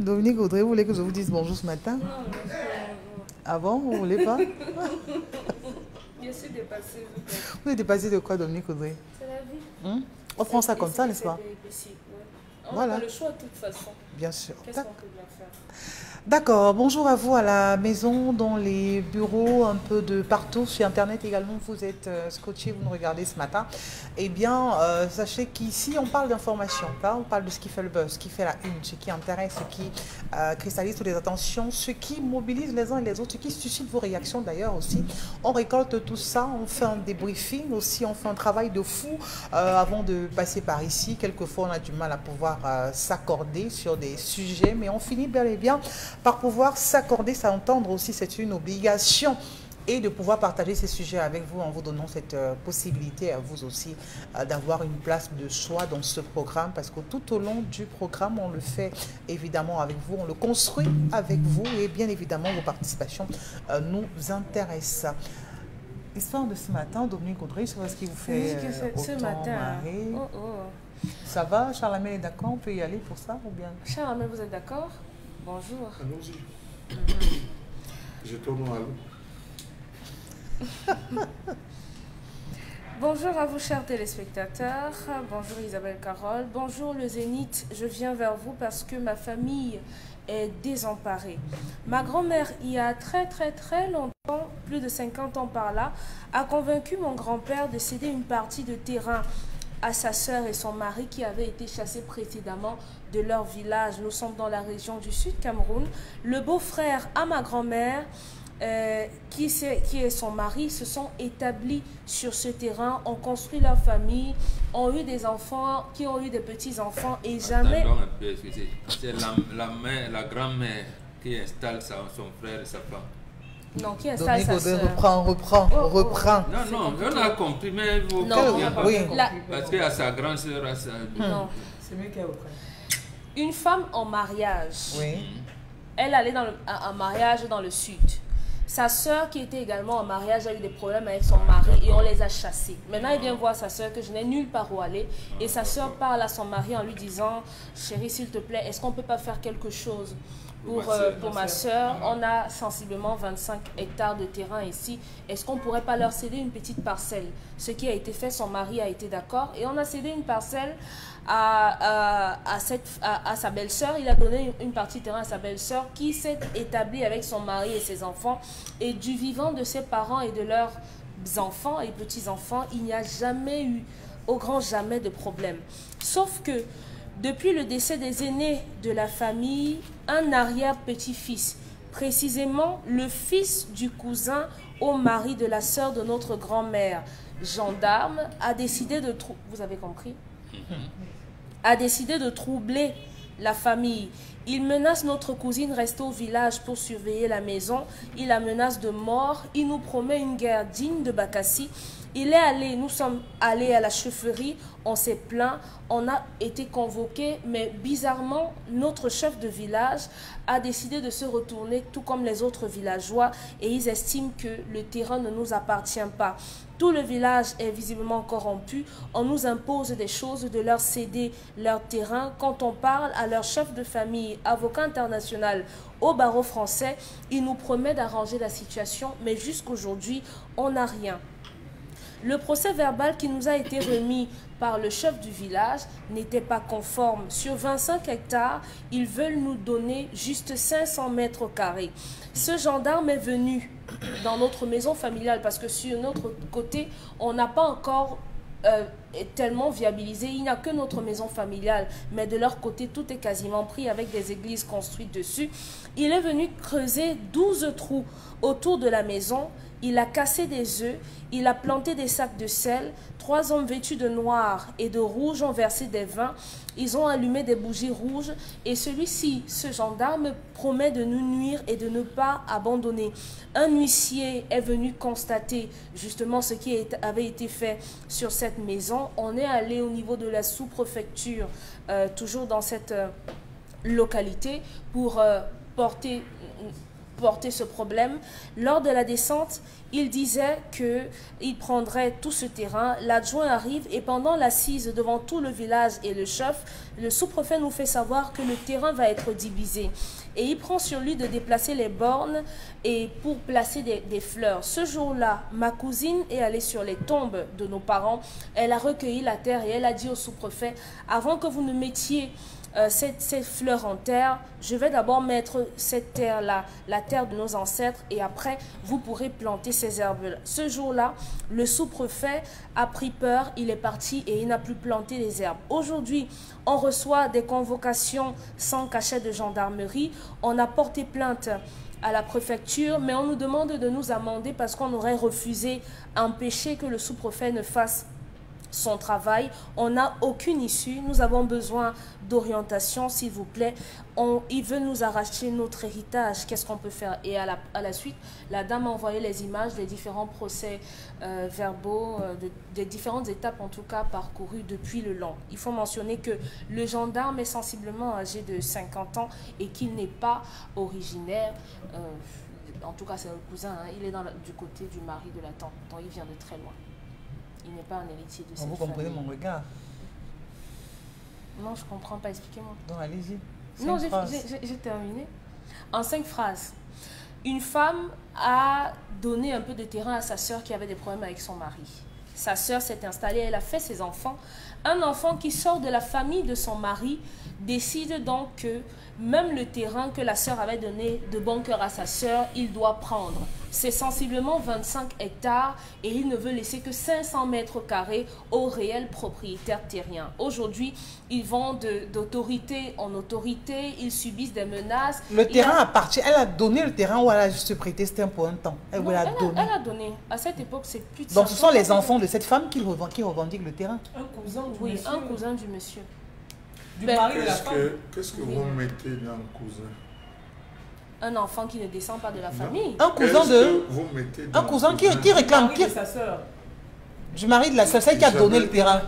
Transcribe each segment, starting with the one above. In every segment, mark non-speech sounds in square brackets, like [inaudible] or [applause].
Dominique Audrey, vous voulez que je vous dise bonjour ce matin Non, non, Avant, vous voulez pas. [laughs] Je suis dépassée. vous. Êtes dépassé de quoi, Dominique Audrey C'est la vie. Hein On prend ça comme ça, n'est-ce pas péripéties, ouais. On Voilà. pas le choix de toute façon. Bien sûr. Qu'est-ce qu'on peut bien faire? D'accord, bonjour à vous à la maison, dans les bureaux, un peu de partout, sur Internet également, vous êtes euh, vous nous regardez ce matin. Eh bien, euh, sachez qu'ici, on parle d'information, hein, on parle de ce qui fait le buzz, ce qui fait la une, ce qui intéresse, ce qui euh, cristallise toutes les attentions, ce qui mobilise les uns et les autres, ce qui suscite vos réactions d'ailleurs aussi. On récolte tout ça, on fait un débriefing aussi, on fait un travail de fou avant de passer par ici. Quelquefois, on a du mal à pouvoir s'accorder sur des sujets, mais on finit bel et bien par pouvoir s'accorder, s'entendre aussi, c'est une obligation. Et de pouvoir partager ces sujets avec vous en vous donnant cette euh, possibilité à vous aussi euh, d'avoir une place de choix dans ce programme parce que tout au long du programme, on le fait évidemment avec vous, on le construit avec vous et bien évidemment vos participations euh, nous intéressent. Histoire de ce matin, Dominique Audrey, je sais pas ce qui vous fait Oui, ce, matin. Oh, oh. Ça va, Charlemagne est d'accord, on peut y aller pour ça ou bien? Amel, vous êtes d'accord? Bonjour. Allons-y. Je tourne à l'eau. Bonjour à vous, chers téléspectateurs. Bonjour Isabelle Carole. Bonjour le Zénith. Je viens vers vous parce que ma famille est désemparée. Ma grand-mère, il y a très très très longtemps, plus de 50 ans par là, a convaincu mon grand-père de céder une partie de terrain à sa sœur et son mari qui avaient été chassés précédemment de leur village. Nous sommes dans la région du Sud Cameroun. Le beau-frère à ma grand-mère euh, qui, est son mari, se sont établis sur ce terrain, ont construit leur famille, ont eu des enfants, qui ont eu des petits-enfants et jamais... C'est la, la, mère- la grand-mère qui installe sa- son frère et sa femme. Non, qui installe sa sœur. reprend, reprend, Oh, oh. reprend. Non, non, on a compris, mais vous Non, pas. Oui. La- Parce qu'à sa grande sœur, à sa... non. C'est mieux qu'elle reprenne. Une femme en mariage, Oui. elle allait dans le, un mariage dans le sud. Sa sœur, qui était également en mariage, a eu des problèmes avec son mari et on les a chassés. Maintenant, elle vient voir sa sœur que je n'ai nulle part où aller. Et sa sœur parle à son mari en lui disant Chérie, s'il te plaît, est-ce qu'on peut pas faire quelque chose? Pour, ma euh, sœur. pour ma sœur On a sensiblement 25 hectares de terrain ici. Est-ce qu'on pourrait pas leur céder une petite parcelle? Ce qui a été fait, son mari a été d'accord. Et on a cédé une parcelle à, à, à cette, à, sa belle-sœur. Il a donné une, une partie de terrain à sa belle-sœur qui s'est établie avec son mari et ses enfants. Et du vivant de ses parents et de leurs enfants et petits-enfants, il n'y a jamais eu, au grand jamais, de problème. Sauf que depuis le décès des aînés de la famille, un arrière-petit-fils, précisément le fils du cousin au mari de la sœur de notre grand-mère, gendarme, a décidé de... Vous avez compris? A décidé de troubler la famille. Il menace notre cousine restée au village pour surveiller la maison. Il la menace de mort. Il nous promet une guerre digne de Bakassi. Il est allé, nous sommes allés à la chefferie, on s'est plaint, on a été convoqués, mais bizarrement, notre chef de village a décidé de se retourner tout comme les autres villageois et ils estiment que le terrain ne nous appartient pas. Tout le village est visiblement corrompu. On nous impose des choses, de leur céder leur terrain. Quand on parle à leur chef de famille, avocat international au barreau français, il nous promet d'arranger la situation, mais jusqu'aujourd'hui, on n'a rien. Le procès verbal qui nous a été remis par le chef du village n'était pas conforme. Sur 25 hectares, ils veulent nous donner juste 500 mètres carrés. Ce gendarme est venu dans notre maison familiale parce que sur notre côté, on n'a pas encore euh, tellement viabilisé. Il n'y a que notre maison familiale, mais de leur côté, tout est quasiment pris avec des églises construites dessus. Il est venu creuser 12 trous autour de la maison. Il a cassé des œufs, il a planté des sacs de sel. Trois hommes vêtus de noir et de rouge ont versé des vins. Ils ont allumé des bougies rouges et celui-ci, ce gendarme, promet de nous nuire et de ne pas abandonner. Un huissier est venu constater justement ce qui avait été fait sur cette maison. On est allé au niveau de la sous-préfecture, euh, toujours dans cette euh, localité, pour euh, porter porter ce problème. Lors de la descente, il disait qu'il prendrait tout ce terrain. L'adjoint arrive et pendant l'assise devant tout le village et le chef, le sous-préfet nous fait savoir que le terrain va être divisé. Et il prend sur lui de déplacer les bornes et pour placer des, des fleurs. Ce jour-là, ma cousine est allée sur les tombes de nos parents. Elle a recueilli la terre et elle a dit au sous-préfet, avant que vous ne mettiez euh, cette, fleur en terre, je vais d'abord mettre cette terre-là, la terre de nos ancêtres, et après, vous pourrez planter ces herbes-là. Ce jour-là, le sous-préfet a pris peur, il est parti et il n'a plus planté les herbes. Aujourd'hui, on reçoit des convocations sans cachet de gendarmerie, on a porté plainte à la préfecture, mais on nous demande de nous amender parce qu'on aurait refusé, empêcher que le sous-préfet ne fasse son travail. On n'a aucune issue. Nous avons besoin d'orientation, s'il vous plaît. On, il veut nous arracher notre héritage. Qu'est-ce qu'on peut faire? Et à la, à la, suite, la dame a envoyé les images des différents procès euh, verbaux, euh, de, des différentes étapes en tout cas parcourues depuis le long. Il faut mentionner que le gendarme est sensiblement âgé de 50 ans et qu'il n'est pas originaire. Euh, en tout cas, c'est un cousin. Hein, il est dans du côté du mari de la tante. Donc, il vient de très loin il n'est pas un héritier de cette Vous comprenez famille. mon regard Non, je comprends pas. Expliquez-moi. Non, allez-y. Non, j'ai terminé. En cinq phrases. Une femme a donné un peu de terrain à sa sœur qui avait des problèmes avec son mari. Sa sœur s'est installée, elle a fait ses enfants. Un enfant qui sort de la famille de son mari décide donc que même le terrain que la sœur avait donné de bon cœur à sa sœur, il doit prendre. C'est sensiblement 25 hectares et il ne veut laisser que 500 mètres carrés aux réels propriétaires terriens. Aujourd'hui, ils vont d'autorité en autorité, ils subissent des menaces. Le Il terrain a- appartient. Elle a donné le terrain ou elle a juste prêté C'était pour un temps. Elle Non, vous l'a elle, a, donné. elle a donné. À cette époque, c'est plus de Donc ce 50 sont les enfants de cette femme qui, revend- qui revendiquent le terrain. Un cousin du Oui, monsieur, un cousin du monsieur. Du Ben- mari de la Qu'est-ce femme. que, qu'est-ce que Oui. vous mettez dans cousin? Un enfant qui ne descend pas de la Non. famille. Un cousin de. vous mettez dans Un cousin qui, réclame. mari Qui, de sa sœur. Du mari de la seule, celle qui a donné le Isabelle- terrain.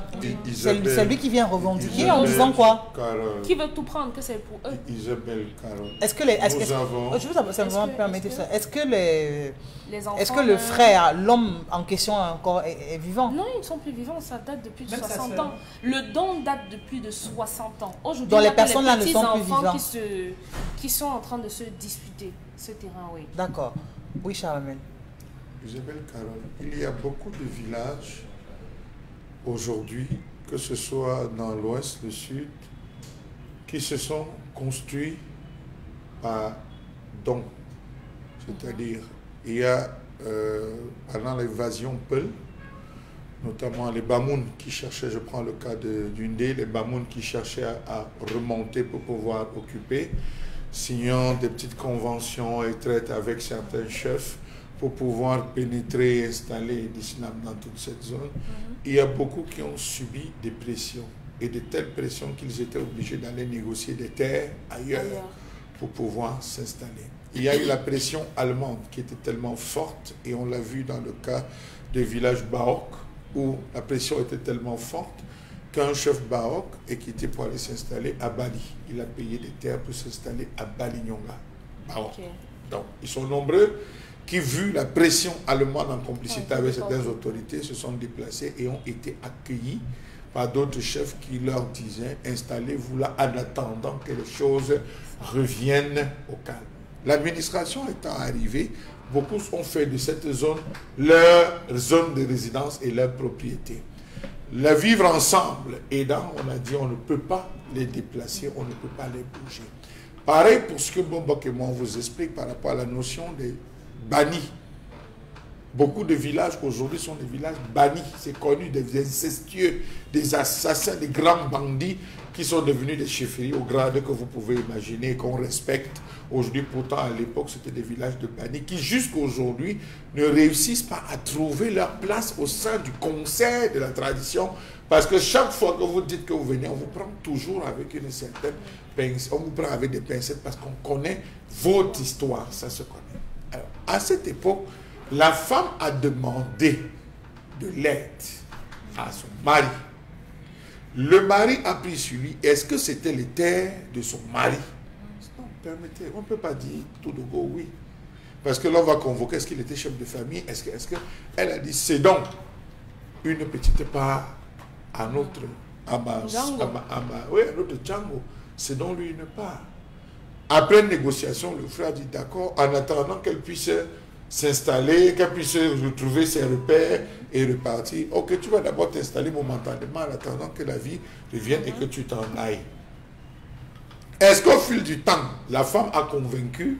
C'est lui qui vient revendiquer en disant quoi Carole. Qui veut tout prendre, que c'est pour eux. Isabelle Carole. Est-ce que les. Est-ce Nous que, avons- Oh, je vous simplement permettre ça. Est-ce que les. Les enfants. Est-ce que le frère, l'homme en question encore est, est vivant? Non, ils ne sont plus vivants, ça date depuis sa 60 sœur. ans. Le don date de plus de 60 ans. Aujourd'hui, Donc les personnes là ne sont plus vivantes. Qui, se, qui sont en train de se disputer ce terrain, oui. D'accord. Oui, Charlemagne. Isabelle Carole, il y a beaucoup de villages aujourd'hui, que ce soit dans l'ouest, le sud, qui se sont construits par don. C'est-à-dire, il y a, euh, pendant l'invasion Peul, notamment les Bamouns qui cherchaient, je prends le cas d'Undé, les Bamouns qui cherchaient à, remonter pour pouvoir occuper, signant des petites conventions et traitent avec certains chefs pour pouvoir pénétrer et installer l'islam dans toute cette zone. Il y a beaucoup qui ont subi des pressions et de telles pressions qu'ils étaient obligés d'aller négocier des terres ailleurs Ailleurs. pour pouvoir s'installer. Il y a eu la pression allemande qui était tellement forte, et on l'a vu dans le cas des villages Baok, où la pression était tellement forte qu'un chef Baok est quitté pour aller s'installer à Bali. Il a payé des terres pour s'installer à Balignonga. Baok. Ok. Donc, ils sont nombreux qui, vu la pression allemande en complicité avec certaines autorités, se sont déplacés et ont été accueillis par d'autres chefs qui leur disaient installez-vous là en attendant que les choses reviennent au calme. L'administration étant arrivée, beaucoup ont fait de cette zone leur zone de résidence et leur propriété. La vivre ensemble aidant, on a dit on ne peut pas les déplacer, on ne peut pas les bouger. Pareil pour ce que Bombok et moi on vous explique par rapport à la notion des bannis. Beaucoup de villages aujourd'hui sont des villages bannis. C'est connu des incestueux, des assassins, des grands bandits qui sont devenus des chefferies au grade que vous pouvez imaginer, qu'on respecte. Aujourd'hui, pourtant, à l'époque, c'était des villages de bannis qui, jusqu'aujourd'hui, ne réussissent pas à trouver leur place au sein du concert de la tradition. Parce que chaque fois que vous dites que vous venez, on vous prend toujours avec une certaine pince. On vous prend avec des pincettes parce qu'on connaît votre histoire. Ça se connaît. Alors, à cette époque, la femme a demandé de l'aide à son mari. Le mari a pris sur lui. Est-ce que c'était les terres de son mari? Non, permettez, on ne peut pas dire tout de go oui. Parce que l'on va convoquer, est-ce qu'il était chef de famille? Est-ce qu'elle est que elle a dit, c'est donc une petite part à notre, à ma, Django. à ma- à ma- oui, à notre Django. C'est donc lui une part. Après négociation, le frère dit d'accord, en attendant qu'elle puisse s'installer, qu'elle puisse retrouver ses repères et repartir. Ok, tu vas d'abord t'installer momentanément en attendant que la vie revienne et que tu t'en ailles. Est-ce qu'au fil du temps, la femme a convaincu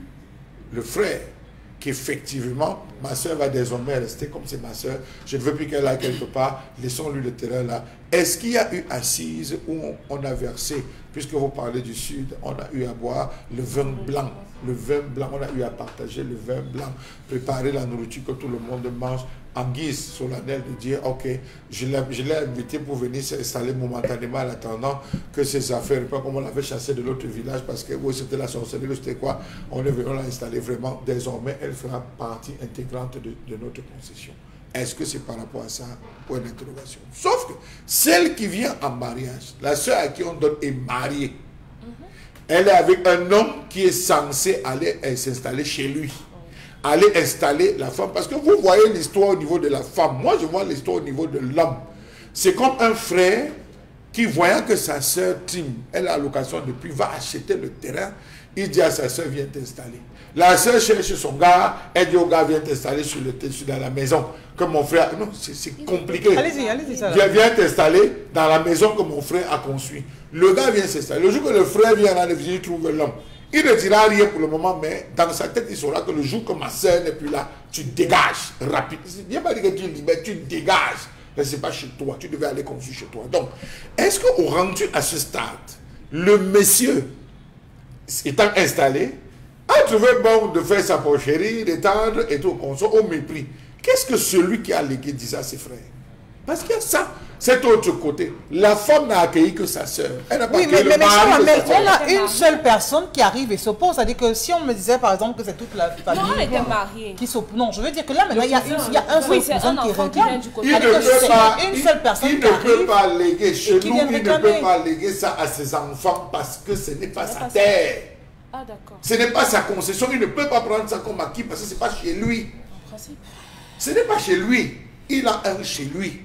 le frère qu'effectivement, ma soeur va désormais rester comme c'est ma soeur, je ne veux plus qu'elle aille quelque part, laissons-lui le terrain là. Est-ce qu'il y a eu assise où on, a versé, puisque vous parlez du Sud, on a eu à boire le vin blanc, le vin blanc, on a eu à partager le vin blanc, préparer la nourriture que tout le monde mange en guise solennelle de dire, ok, je l'ai invité pour venir s'installer momentanément en attendant que ses affaires, pas comme on l'avait chassé de l'autre village parce que oui, c'était la sorcellerie, c'était quoi, on est venu l'installer vraiment, désormais, elle fera partie intégrante de, de notre concession. Est-ce que c'est par rapport à ça? Ou une interrogation Sauf que celle qui vient en mariage, la soeur à qui on donne est mariée. Elle est avec un homme qui est censé aller euh, s'installer chez lui. Aller installer la femme. Parce que vous voyez l'histoire au niveau de la femme. Moi, je vois l'histoire au niveau de l'homme. C'est comme un frère qui, voyant que sa soeur Tim, elle a l'occasion depuis, va acheter le terrain. Il dit à sa soeur, viens t'installer. La soeur cherche son gars, elle dit au gars, viens t'installer sur le, dans la maison. Que mon frère. Non, c'est compliqué. Allez-y, allez-y, ça. Viens, viens t'installer dans la maison que mon frère a construit. Le gars vient s'installer. Le jour que le frère vient à la visite, il trouve l'homme. Il ne dira rien pour le moment, mais dans sa tête, il saura que le jour que ma soeur n'est plus là, tu dégages rapide. Il pas dit que tu libères, tu dégages. Mais ce n'est pas chez toi, tu devais aller construire chez toi. Donc, est-ce qu'au rendu à ce stade, le monsieur étant installé, a trouvé bon de faire sa pocherie, d'étendre et tout, qu'on au mépris? Qu'est-ce que celui qui a légué disait à ses frères? Parce qu'il y a ça, cet autre côté. La femme n'a accueilli que sa sœur. Elle n'a pas Oui, mais, accueilli mais, le mais mari sœur. on a une seule personne qui arrive et s'oppose. C'est-à-dire que si on me disait par exemple que c'est toute la famille. Non, elle était mariée. Qui s'oppose. Non, je veux dire que là maintenant, il y a, il y a un seul Oui, qui réclame. Il ne peut pas, une seule personne il qui ne peut pas léguer chez nous, il ne peut pas léguer ça à ses enfants parce que ce n'est pas sa terre. Ah, d'accord. Ce n'est pas sa concession, il ne peut pas prendre ça comme acquis parce que ce n'est pas chez lui. En principe. Ce n'est pas chez lui. Il a un chez lui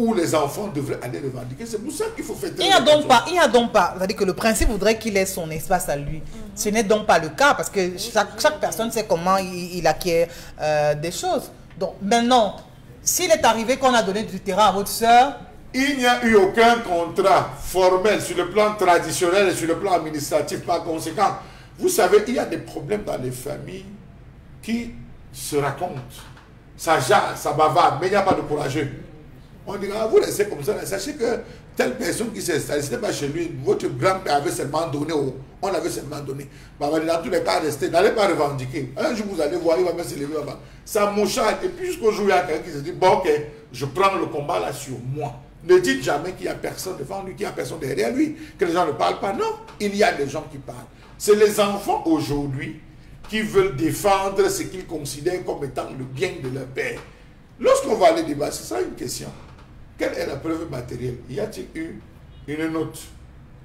où les enfants devraient aller revendiquer. C'est pour ça qu'il faut faire Il n'y a donc pas, il y a donc pas, c'est-à-dire que le principe voudrait qu'il ait son espace à lui. Ce n'est donc pas le cas parce que chaque, chaque personne sait comment il, il acquiert euh, des choses. Donc maintenant, s'il est arrivé qu'on a donné du terrain à votre soeur, Il n'y a eu aucun contrat formel sur le plan traditionnel et sur le plan administratif. Par conséquent, vous savez, il y a des problèmes dans les familles qui se racontent. Ça jase, ça bavarde, mais il n'y a pas de courageux. On dira, vous restez comme ça. Sachez que telle personne qui s'est installée, ce n'est pas chez lui. Votre grand-père avait seulement donné, on avait seulement donné. Bah, dans tous les cas, restez, n'allez pas revendiquer. Un jour, vous allez voir, il va même se lever là-bas. Ça mouchade. Et puis jusqu'au jour, il y a quelqu'un qui se dit, bon, ok, je prends le combat là sur moi. Ne dites jamais qu'il n'y a personne devant lui, qu'il n'y a personne derrière lui, que les gens ne parlent pas. Non, il y a des gens qui parlent. C'est les enfants aujourd'hui qui veulent défendre ce qu'ils considèrent comme étant le bien de leur père. Lorsqu'on va aller débattre, ce sera une question. Quelle est la preuve matérielle? Y a-t-il eu une note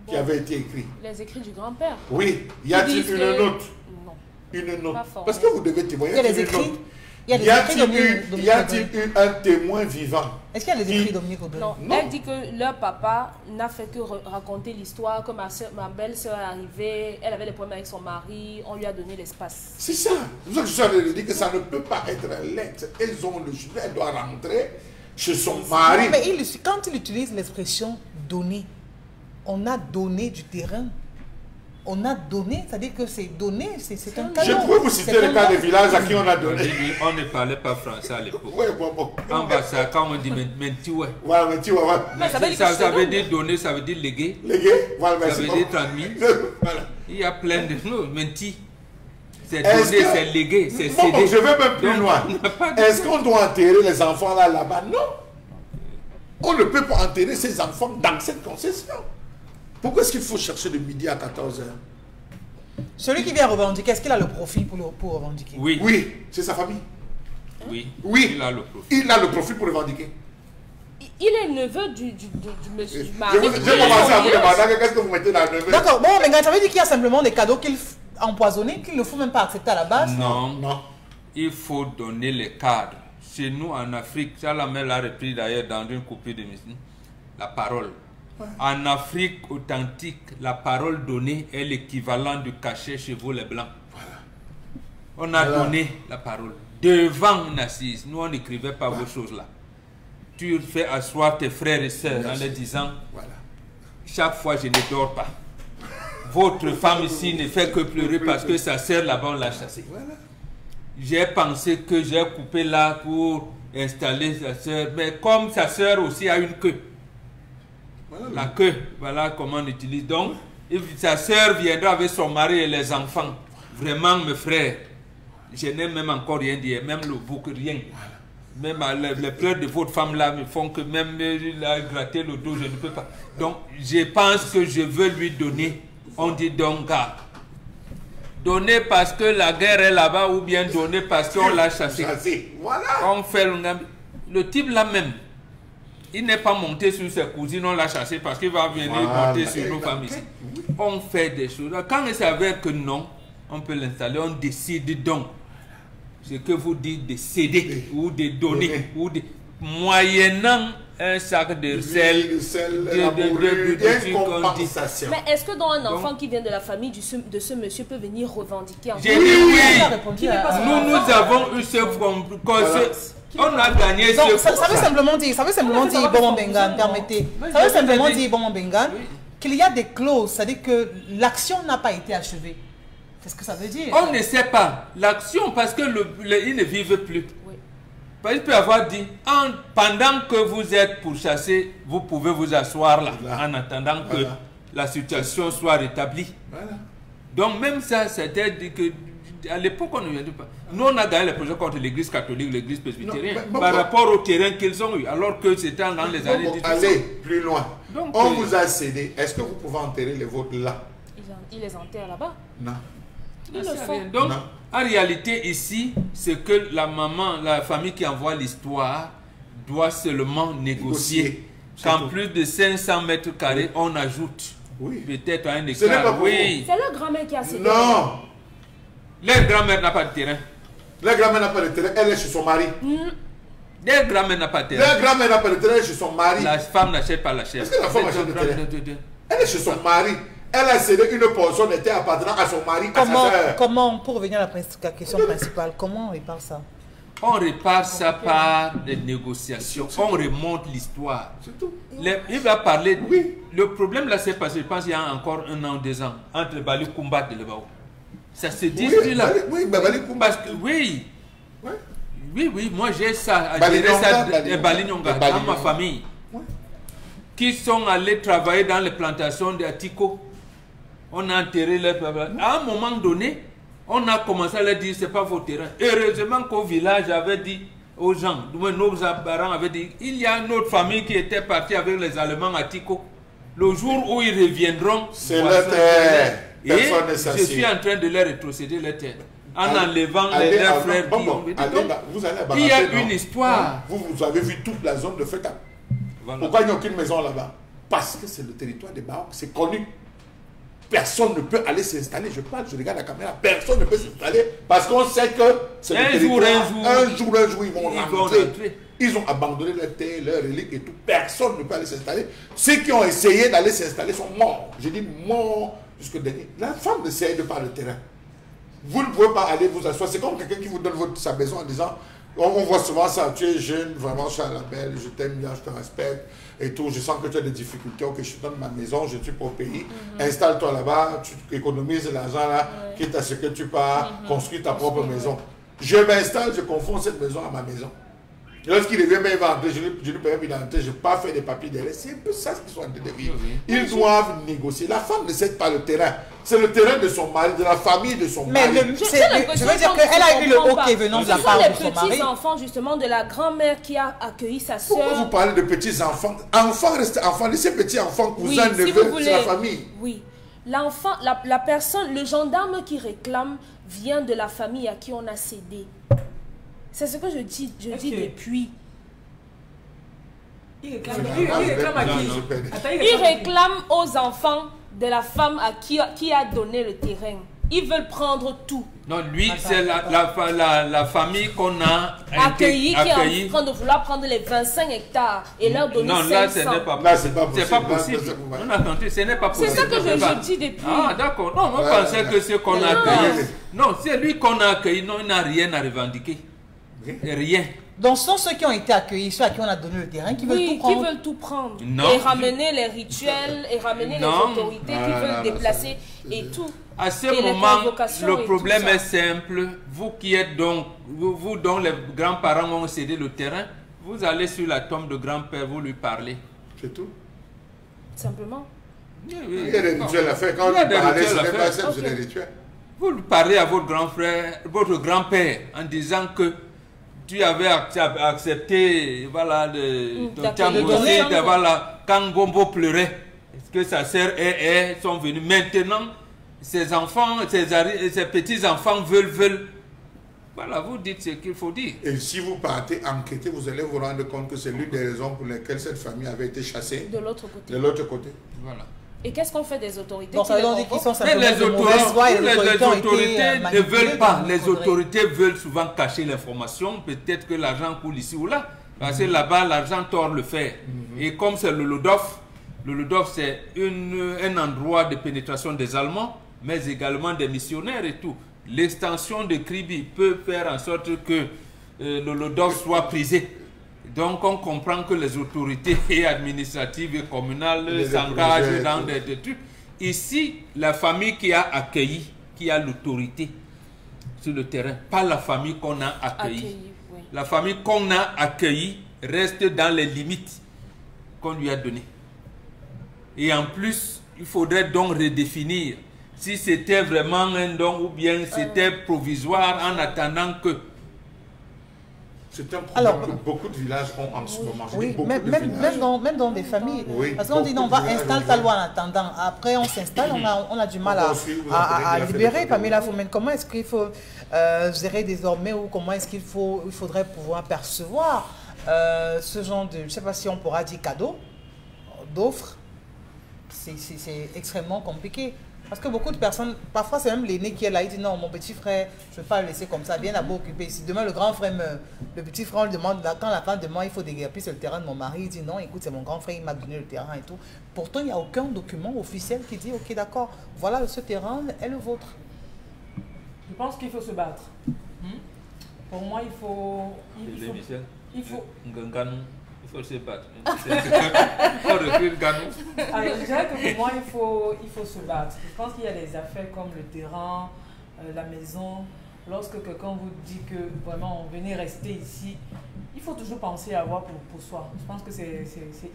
qui avait été écrite? Les écrits du grand-père. Oui. Y Qui a-t-il une que- note? Non. Une note. Parce que vous devez témoigner. Il y a Y les a-t-il une note y a les Y écrits a-t-il eu, Dominique y a-t-il Odoi. eu un témoin vivant Est-ce qu'il y a les Qui- écrits Dominique Odoi Non. Non. elle dit que leur papa n'a fait que ra- raconter l'histoire, que ma, sœur- ma belle-sœur est arrivée, elle avait des problèmes avec son mari, on lui a donné l'espace. C'est ça. C'est pour ça que je suis en train de dire que ça ne peut pas être lettre. Elles ont le choix. Elle doit rentrer chez son mari. Non, mais il, quand il utilise l'expression donner, on a donné du terrain. On a donné, c'est-à-dire que c'est donné, c'est un cadeau. Je pourrais vous citer le cas des villages à qui on a On, donné. dit, on ne parlait pas français à l'époque. Ouais, bon, bon. En bas, ça, quand on dit men- menti, ouais. Voilà, mais tu vois, voilà. Ça veut dire Ça, que ça je veut te dire donner, ça veut dire léguer. Gars, voilà, Ça veut dire transmis. [laughs] Voilà. Il y a plein de choses. Menti. C'est que- c'est léguer, c'est Bon, céder. je vais même plus Donc, loin. Est-ce qu'on doit enterrer les enfants là, là-bas? Non. On ne peut pas enterrer ces enfants dans cette concession. Pourquoi est-ce qu'il faut chercher de midi à 14h Celui qui vient revendiquer, est-ce qu'il a le profil pour, le- pour revendiquer? Oui, Oui, c'est sa famille. oui. Oui. Il a le profil. Il a le profil pour revendiquer. Il est neveu du, du, du, du monsieur du Je vais commencer à vous demander qu'est-ce que vous mettez dans le neveu? D'accord, bon, mais ça veut dire qu'il y a simplement des cadeaux qu'il empoisonnés, qu'il ne faut même pas accepter à la base? Non. Non. il faut donner les cadres. Chez nous en Afrique, ça la mère l'a repris d'ailleurs dans une copie de la parole. En Afrique authentique, la parole donnée est l'équivalent du cachet chez vous les blancs. On a Voilà. donné la parole. Devant une assise, nous on n'écrivait pas vos choses là. Tu fais asseoir tes frères et sœurs en leur disant Voilà. chaque fois je ne dors pas. Votre femme ici ne fait que pleurer parce que sa sœur là-bas on l'a chassée. J'ai pensé que j'ai coupé là pour installer sa sœur, mais comme sa sœur aussi a une queue, la queue, voilà comment on utilise. Donc, sa sœur viendra avec son mari et les enfants. Vraiment, mes frères, je n'ai même encore rien dit, même le bouc, rien. Même euh, les, les pleurs de votre femme là me font que même euh, la gratter le dos, je ne peux pas. Donc, je pense que je veux lui donner. On dit donc, gars, donner parce que la guerre est là-bas ou bien donner parce qu'on l'a chassé. Chassé. Voilà. On fait le, le type là même. Il n'est pas monté sur ses cousines, on l'a chassé parce qu'il va venir Voilà. monter sur nos familles. On fait des choses. Quand il s'avère que non, on peut l'installer, on décide donc. Ce que vous dites de céder ou de donner, Donner. ou de, moyennant un sac de sel, sel, de- la de-. Mais est-ce que dans un enfant Donc- qui vient de la famille de ce monsieur peut venir revendiquer en J'ai fait? dit oui. Nous, nous avons eu ce On a gagné Donc, ce ça, ça veut simplement dire, ça veut simplement dire, bon Bengan, permettez, ça veut simplement dire, bon Bengan, qu'il y a des clauses, c'est-à-dire que l'action n'a pas été achevée. Qu'est-ce que ça veut dire. On ne sait pas. L'action parce que le, le- ils ne vivent plus. Parce qu'il peut avoir dit, en- pendant que vous êtes pourchassé, vous pouvez vous asseoir là, Voilà. en attendant que Voilà. la situation soit rétablie. Voilà. Donc même ça, c'était dit que à l'époque, on ne vient pas. Nous, on a gagné les projets contre l'église catholique, l'église presbytérienne, bon, par bon. rapport au terrain qu'ils ont eu, alors que c'était dans les années Donc, 1800. allez plus loin. Donc, on euh, vous a cédé. Est-ce que vous pouvez enterrer les vôtres là? Ils, en- ils les enterrent là-bas. Non. Ils le font. rien. Donc, Non. en réalité, ici, c'est que la maman, la famille qui envoie l'histoire doit seulement négocier. Négocier, Qu'en plus de 500 mètres carrés, on ajoute Oui. peut-être un Oui. C'est leur grand-mère qui a cédé. Non. Leur grand-mère n'a pas de terrain. La grand-mère n'a pas de terrain, elle est chez son mari. Leur grand-mère n'a pas de terrain. La grand-mère n'a pas de terrain, elle est chez son mari. La femme n'achète pas la chair. Est-ce que la femme Leur achète le terrain? de- de- de- Elle est chez son mari. Elle a cédé une portion des terres appartenant à son mari, à Comment, sa sœur. comment, pour revenir à la, question principale, comment on répare ça? On répare ça par des négociations. On remonte l'histoire. C'est tout. Les- il va parler. Oui. Le problème là, c'est parce que je pense qu'il y a encore un an ou deux ans entre Bali Kumbat et le Bao. Ça se dit Oui, là. Oui, Bali que oui, oui, oui, moi j'ai ça, à Bali gérer ça de- de dans ma famille, Ouais. qui sont allés travailler dans les plantations de Atiko. On a enterré les À un moment donné, on a commencé à leur dire c'est pas vos terrains. Heureusement qu'au village avait dit aux gens, nos parents avaient dit, il y a une autre famille qui était partie avec les Allemands à Tico. Le jour où ils reviendront, C'est leur terre. Et je suis en train de leur rétrocéder leur terre. En Allez- enlevant allez les, leurs frères bon, qui bon, allez Donc, vous allez il y a non une histoire. Vous, vous avez vu toute la zone de Feta. Voilà. Pourquoi il n'y a aucune maison là-bas? Parce que c'est le territoire des Baroques, c'est connu. Personne ne peut aller s'installer. Je parle, je regarde la caméra. Personne ne peut s'installer parce qu'on sait que c'est Un le jour, un jour. un jour, un jour, ils vont Ils vont rentrer. Ils ont abandonné leur terre, leurs reliques et tout. Personne ne peut aller s'installer. Ceux qui ont essayé d'aller s'installer sont morts. Je dis morts jusqu'au dernier. La femme ne sait de pas le terrain. Vous ne pouvez pas aller vous asseoir. C'est comme quelqu'un qui vous donne votre, sa maison en disant on, on voit souvent ça, tu es jeune, vraiment, je suis à la belle, je t'aime bien, je te respecte et tout. Je sens que tu as des difficultés, ok, je te donne ma maison, je suis pour le pays. Installe-toi là-bas, tu économises l'argent là, quitte à ce que tu pars, construis ta propre maison. Je m'installe, je confonds cette maison à ma maison. Lorsqu'il revient, même, il va entrer, je ne je lui permets d'entrer, je ne vais pas faire des papiers derrière. C'est un peu ça ce qu'ils sont en train de vivre. Oui, Ils doivent négocier. La femme ne cède pas le terrain. C'est le terrain de son mari, de la famille de son Mais mari. le- J'ai- c'est- j'ai je veux dire qu'on ne qu'elle a eu le OK pas. venant de Ce la sont part les de son mari. petits enfants justement de la grand-mère qui a accueilli sa Pourquoi vous parlez de petits enfants Enfants restent enfants. Laissez petits enfants, Oui, cousins, si vous neveux, voulez. c'est la famille. Oui. L'enfant, la, la personne, le gendarme qui réclame vient de la famille à qui on a cédé. C'est ce que je dis, je dis depuis. Il réclame, Non, il, il non, réclame à non, qui non. Attends, il Il réclame à qui? Réclame aux enfants de la femme à qui, qui a donné le terrain. Ils veulent prendre tout. Non, lui, c'est la, la, fa- la, la famille qu'on a Accueilli, inté- qui est accueillie. en train de vouloir prendre les 25 hectares et leur donner Non, là, ce 500. n'est pas Là, c'est pas C'est pas possible. possible. C'est- Non, attendez, ce n'est pas C'est possible. ça que je, C'est pas- je dis depuis. Ah, d'accord. Non, on Ouais, pensait ouais. que ce qu'on a Non. accueilli. Non, c'est lui qu'on a accueilli. Non, il n'a rien à revendiquer. Rien. Donc, ce sont ceux qui ont été accueillis, ceux à qui on a donné le terrain, qui veulent Oui, tout qui prendre. veulent tout prendre. Non. Et ramener les rituels, et ramener Non. les autorités, Ah, qui veulent là, déplacer ça, c'est- et tout. À ce Et moment, le problème est simple. Vous qui êtes donc, vous, vous dont les grands-parents ont cédé le terrain, vous allez sur la tombe de grand-père, vous lui parlez. C'est tout. Simplement. Oui, oui. Il y a des rituels à faire. Quand Il y a on des parlait, rituels à ce n'est faire. pas simple, c'est Ok. des rituels. Vous lui parlez à votre grand frère, votre grand-père, en disant que tu avais ac- accepté, voilà, de, Mm, de de- quoi. voilà, quand Gombo pleurait, est-ce que sa sœur et elle sont venus. Maintenant, ses enfants, ses, ses petits-enfants veulent, veulent. Voilà, vous dites ce qu'il faut dire. Et si vous partez enquêter, vous allez vous rendre compte que c'est l'une des raisons pour lesquelles cette famille avait été chassée De l'autre côté. de l'autre côté. Voilà. Et qu'est-ce qu'on fait des autorités Donc, qui les sont Mais les autorités, les, les ne veulent pas. Les faudrait. autorités veulent souvent cacher l'information. Peut-être que l'argent coule ici ou là. Parce que là-bas, l'argent tord le fer. Et comme c'est le Lodof, le Lodof, c'est un endroit de pénétration des Allemands, mais également des missionnaires et tout. L'extension de Kribi peut faire en sorte que euh, le Lodof soit prisé. Donc on comprend que les autorités [laughs] administratives et communales Les s'engagent dans des, des trucs. Ici, la famille qui a accueilli, qui a l'autorité sur le terrain, pas la famille qu'on a accueillie. Oui. La famille qu'on a accueillie reste dans les limites qu'on lui a données. Et en plus, il faudrait donc redéfinir si c'était vraiment un don ou bien c'était provisoire en attendant que. C'est un problème Alors- que beaucoup de villages ont en ce moment. Je Oui, beaucoup même, de même, même dans, même dans des familles. Oui, Parce qu'on dit non, on va installer ta loi en attendant. Après, on s'installe, on a, on a du mal à, à- à- libérer. Pamela. Fomen, comment est-ce qu'il faut euh, gérer désormais ou comment est-ce qu'il faut, il faudrait pouvoir percevoir euh, ce genre de, je ne sais pas si on pourra dire cadeau, d'offres? C'est extrêmement compliqué. Parce que beaucoup de personnes, parfois c'est même l'aîné qui est là, il dit non, mon petit frère, je ne vais pas le laisser comme ça, bien d'abord occuper. Si demain le grand frère meurt, le petit frère on lui demande, là, quand la femme demande, il faut déguerpir sur le terrain de mon mari, il dit non, écoute, c'est mon grand frère, il m'a donné le terrain et tout. Pourtant, il n'y a aucun document officiel qui dit, ok, d'accord, voilà, ce terrain est le vôtre. Je pense qu'il faut se battre. Pour moi, il faut. Il faut, il faut Il faut se battre. Recruter Ganou. Alors, je dirais que pour moi, il faut, il faut se battre. Je pense qu'il y a des affaires comme le terrain, euh, la maison. Lorsque quelqu'un vous dit que vraiment, venez rester ici, il faut toujours penser à avoir pour, pour soi. Je pense que c'est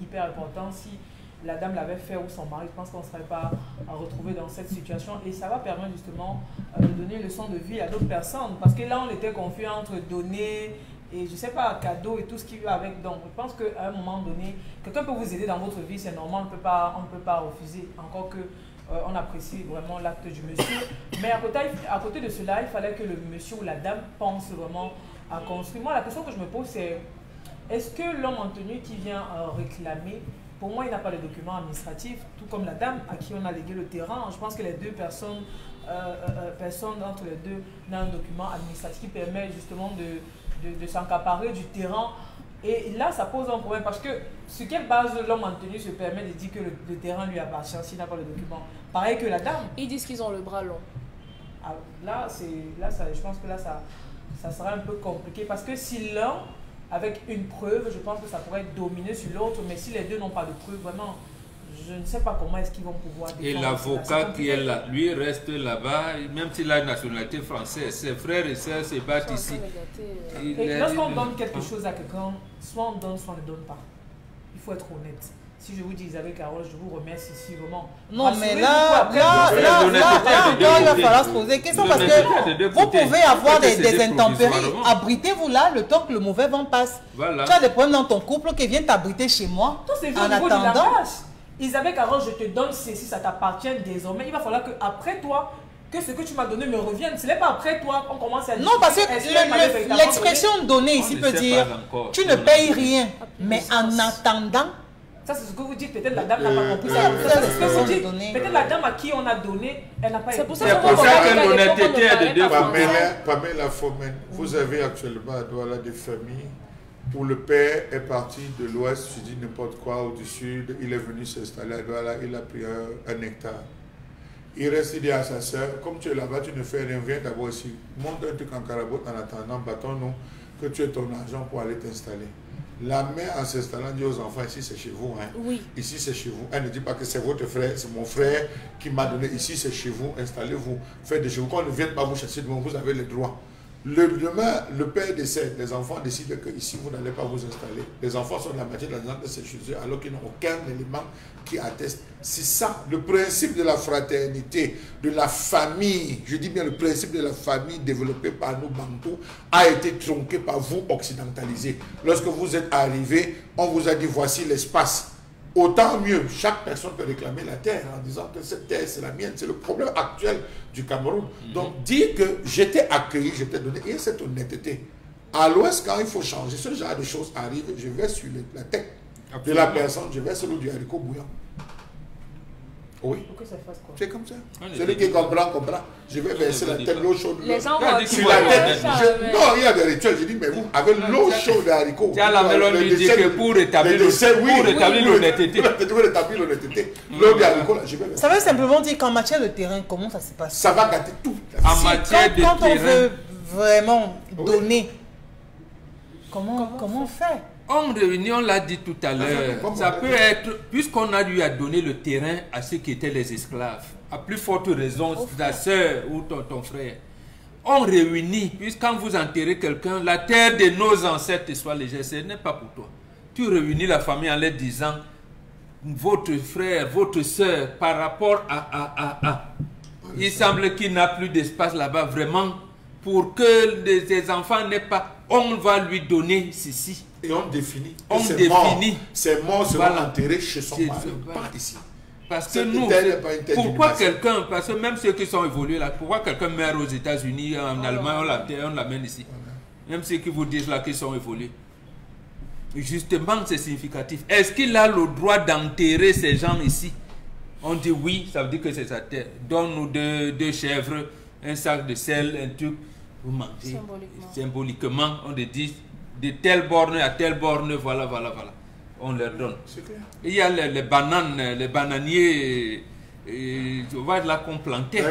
hyper important. Si la dame l'avait fait ou son mari, je pense qu'on ne serait pas à retrouver dans cette situation. Et ça va permettre justement euh, de donner une leçon de vie à d'autres personnes. Parce que là, on était confus entre donner et je sais pas, cadeau et tout ce qui va avec. Donc, je pense qu'à un moment donné, quelqu'un peut vous aider dans votre vie, c'est normal, on ne peut pas, refuser. Encore que euh, on apprécie vraiment l'acte du monsieur. Mais à côté, à côté de cela, il fallait que le monsieur ou la dame pense vraiment à construire. Moi, la question que je me pose, c'est est-ce que l'homme en tenue qui vient euh, réclamer, pour moi, il n'a pas de document administratif, tout comme la dame à qui on a légué le terrain. Je pense que les deux personnes, euh, euh, personnes entre les deux, n'ont un document administratif qui permet justement de, de, de s'encaparer du terrain. Et là, ça pose un problème parce que sur quelle base l'homme en tenue se permet de dire que le, le terrain lui appartient s'il n'a pas le document Pareil que la dame. Ils disent qu'ils ont le bras long. Ah, là, c'est, là ça, je pense que là, ça, ça sera un peu compliqué parce que si l'un, avec une preuve, je pense que ça pourrait dominer sur l'autre, mais si les deux n'ont pas de preuve, vraiment, je ne sais pas comment est-ce qu'ils vont pouvoir Et l'avocat qui est là, lui reste là-bas, même s'il a une nationalité française. Ses frères et sœurs se battent ici. euh, Et lorsqu'on donne quelque chose à quelqu'un, soit on donne, soit on ne donne pas. Il faut être honnête. Si je vous dis Isabelle Carole, je vous remercie si vraiment. Non, mais là, là, là, là, là, il va falloir se poser des questions parce que vous pouvez avoir des, intempéries. Abritez-vous là le temps que le mauvais vent passe. Voilà. Tu as des problèmes dans ton couple qui viennent t'abriter chez moi. En attendant. Isabelle Carole, je te donne ceci, ça t'appartient désormais. Il va falloir que après toi, que ce que tu m'as donné me revienne. Ce n'est pas après toi qu'on commence à Non, parce que l'expression donnée On ici peut dire pas tu ne payes rien, plus mais en attendant, Ça, c'est ce que vous dites. Peut-être la dame n'a pas Euh, compris. euh, ça, euh, c'est ce que euh, vous dites. donner. Peut-être la dame à qui on a donné, elle n'a pas C'est pour ça que l'honnêteté est de deux pas Pamela Fomen, vous avez actuellement à Douala des familles où le père est parti de l'ouest, je dis n'importe quoi, ou du sud, il est venu s'installer à Douala, il a pris un, un hectare. Il reste, il dit à sa soeur, comme tu es là-bas, tu ne fais rien, viens d'abord ici, monte un truc en carabote en attendant, battons-nous que tu aies ton argent pour aller t'installer. La mère, en s'installant, dit aux enfants, ici c'est chez vous. Hein. Oui. Ici c'est chez vous. Elle ne dit pas que c'est votre frère, c'est mon frère qui m'a donné. Ici c'est chez vous, installez-vous, faites de chez vous. Quand on ne vient pas vous chasser devant, vous avez le droit. Le demain, le père décède, les enfants décident que ici vous n'allez pas vous installer. Les enfants sont la moitié de la de c'est chez eux, alors qu'ils n'ont aucun élément qui atteste. C'est ça, le principe de la fraternité, de la famille, je dis bien le principe de la famille développé par nous Bantous, a été tronqué par vous occidentalisés. Lorsque vous êtes arrivés, on vous a dit voici l'espace. Autant mieux, chaque personne peut réclamer la terre en disant que cette terre c'est la mienne. C'est le problème actuel du Cameroun. Donc dire que j'étais accueilli, j'étais donné, il y a cette honnêteté. À l'ouest, quand il faut changer, ce genre de choses arrive, je vais sur la tête de la personne, je vais sur l'eau du haricot bouillant. Oui, Pour que ça fasse quoi c'est comme ça. Celui qui comprend, comprend. Je vais verser la tête l'eau chaude. Les gens vont Sur la tête. Non, il y a des rituels. Je dis, mais vous, avec l'eau chaude des haricots. Tiens, la le dit que pour rétablir l'honnêteté. [laughs] Pour rétablir l'honnêteté. L'eau des haricots, là, je vais verser. Ça veut simplement dire qu'en matière de terrain, comment ça se passe? Ça va gâter tout. En matière quand, de quand on terrain, veut vraiment donner, comment, comment, on fait? En réunion, on l'a dit tout à l'heure, Comment ça on peut être, puisqu'on a eu à donner le terrain à ceux qui étaient les esclaves, à plus forte raison, ta soeur ou ton, ton frère, on réunit, puisqu'quand vous enterrez quelqu'un, la terre de nos ancêtres soit légère, ce n'est pas pour toi. Tu réunis la famille en leur disant, votre frère, votre soeur, par rapport à, à, à, à. Il semble qu'il n'a plus d'espace là-bas, vraiment, pour que les, les enfants n'aient pas, on va lui donner ceci. Et on définit. On définit. morts- Ces morts seront Voilà. enterrés chez son mari, pas ici. Parce que nous, pourquoi quelqu'un, parce que même ceux qui sont évolués là, pourquoi quelqu'un meurt aux États-Unis, en Allemagne, on la- on l'amène ici Même ceux qui vous disent là qu'ils sont évolués. Justement, c'est significatif. Est-ce qu'il a le droit d'enterrer ces gens ici? On dit oui, ça veut dire que c'est sa terre. Donne-nous deux, deux chèvres, un sac de sel, un truc. Vous mangez. Symboliquement. Symboliquement, on te dit de telle borne à telle borne, voilà, voilà, voilà. On leur donne. Clair. Il y a les, les bananes, les bananiers, euh, on va là qu'on plantait.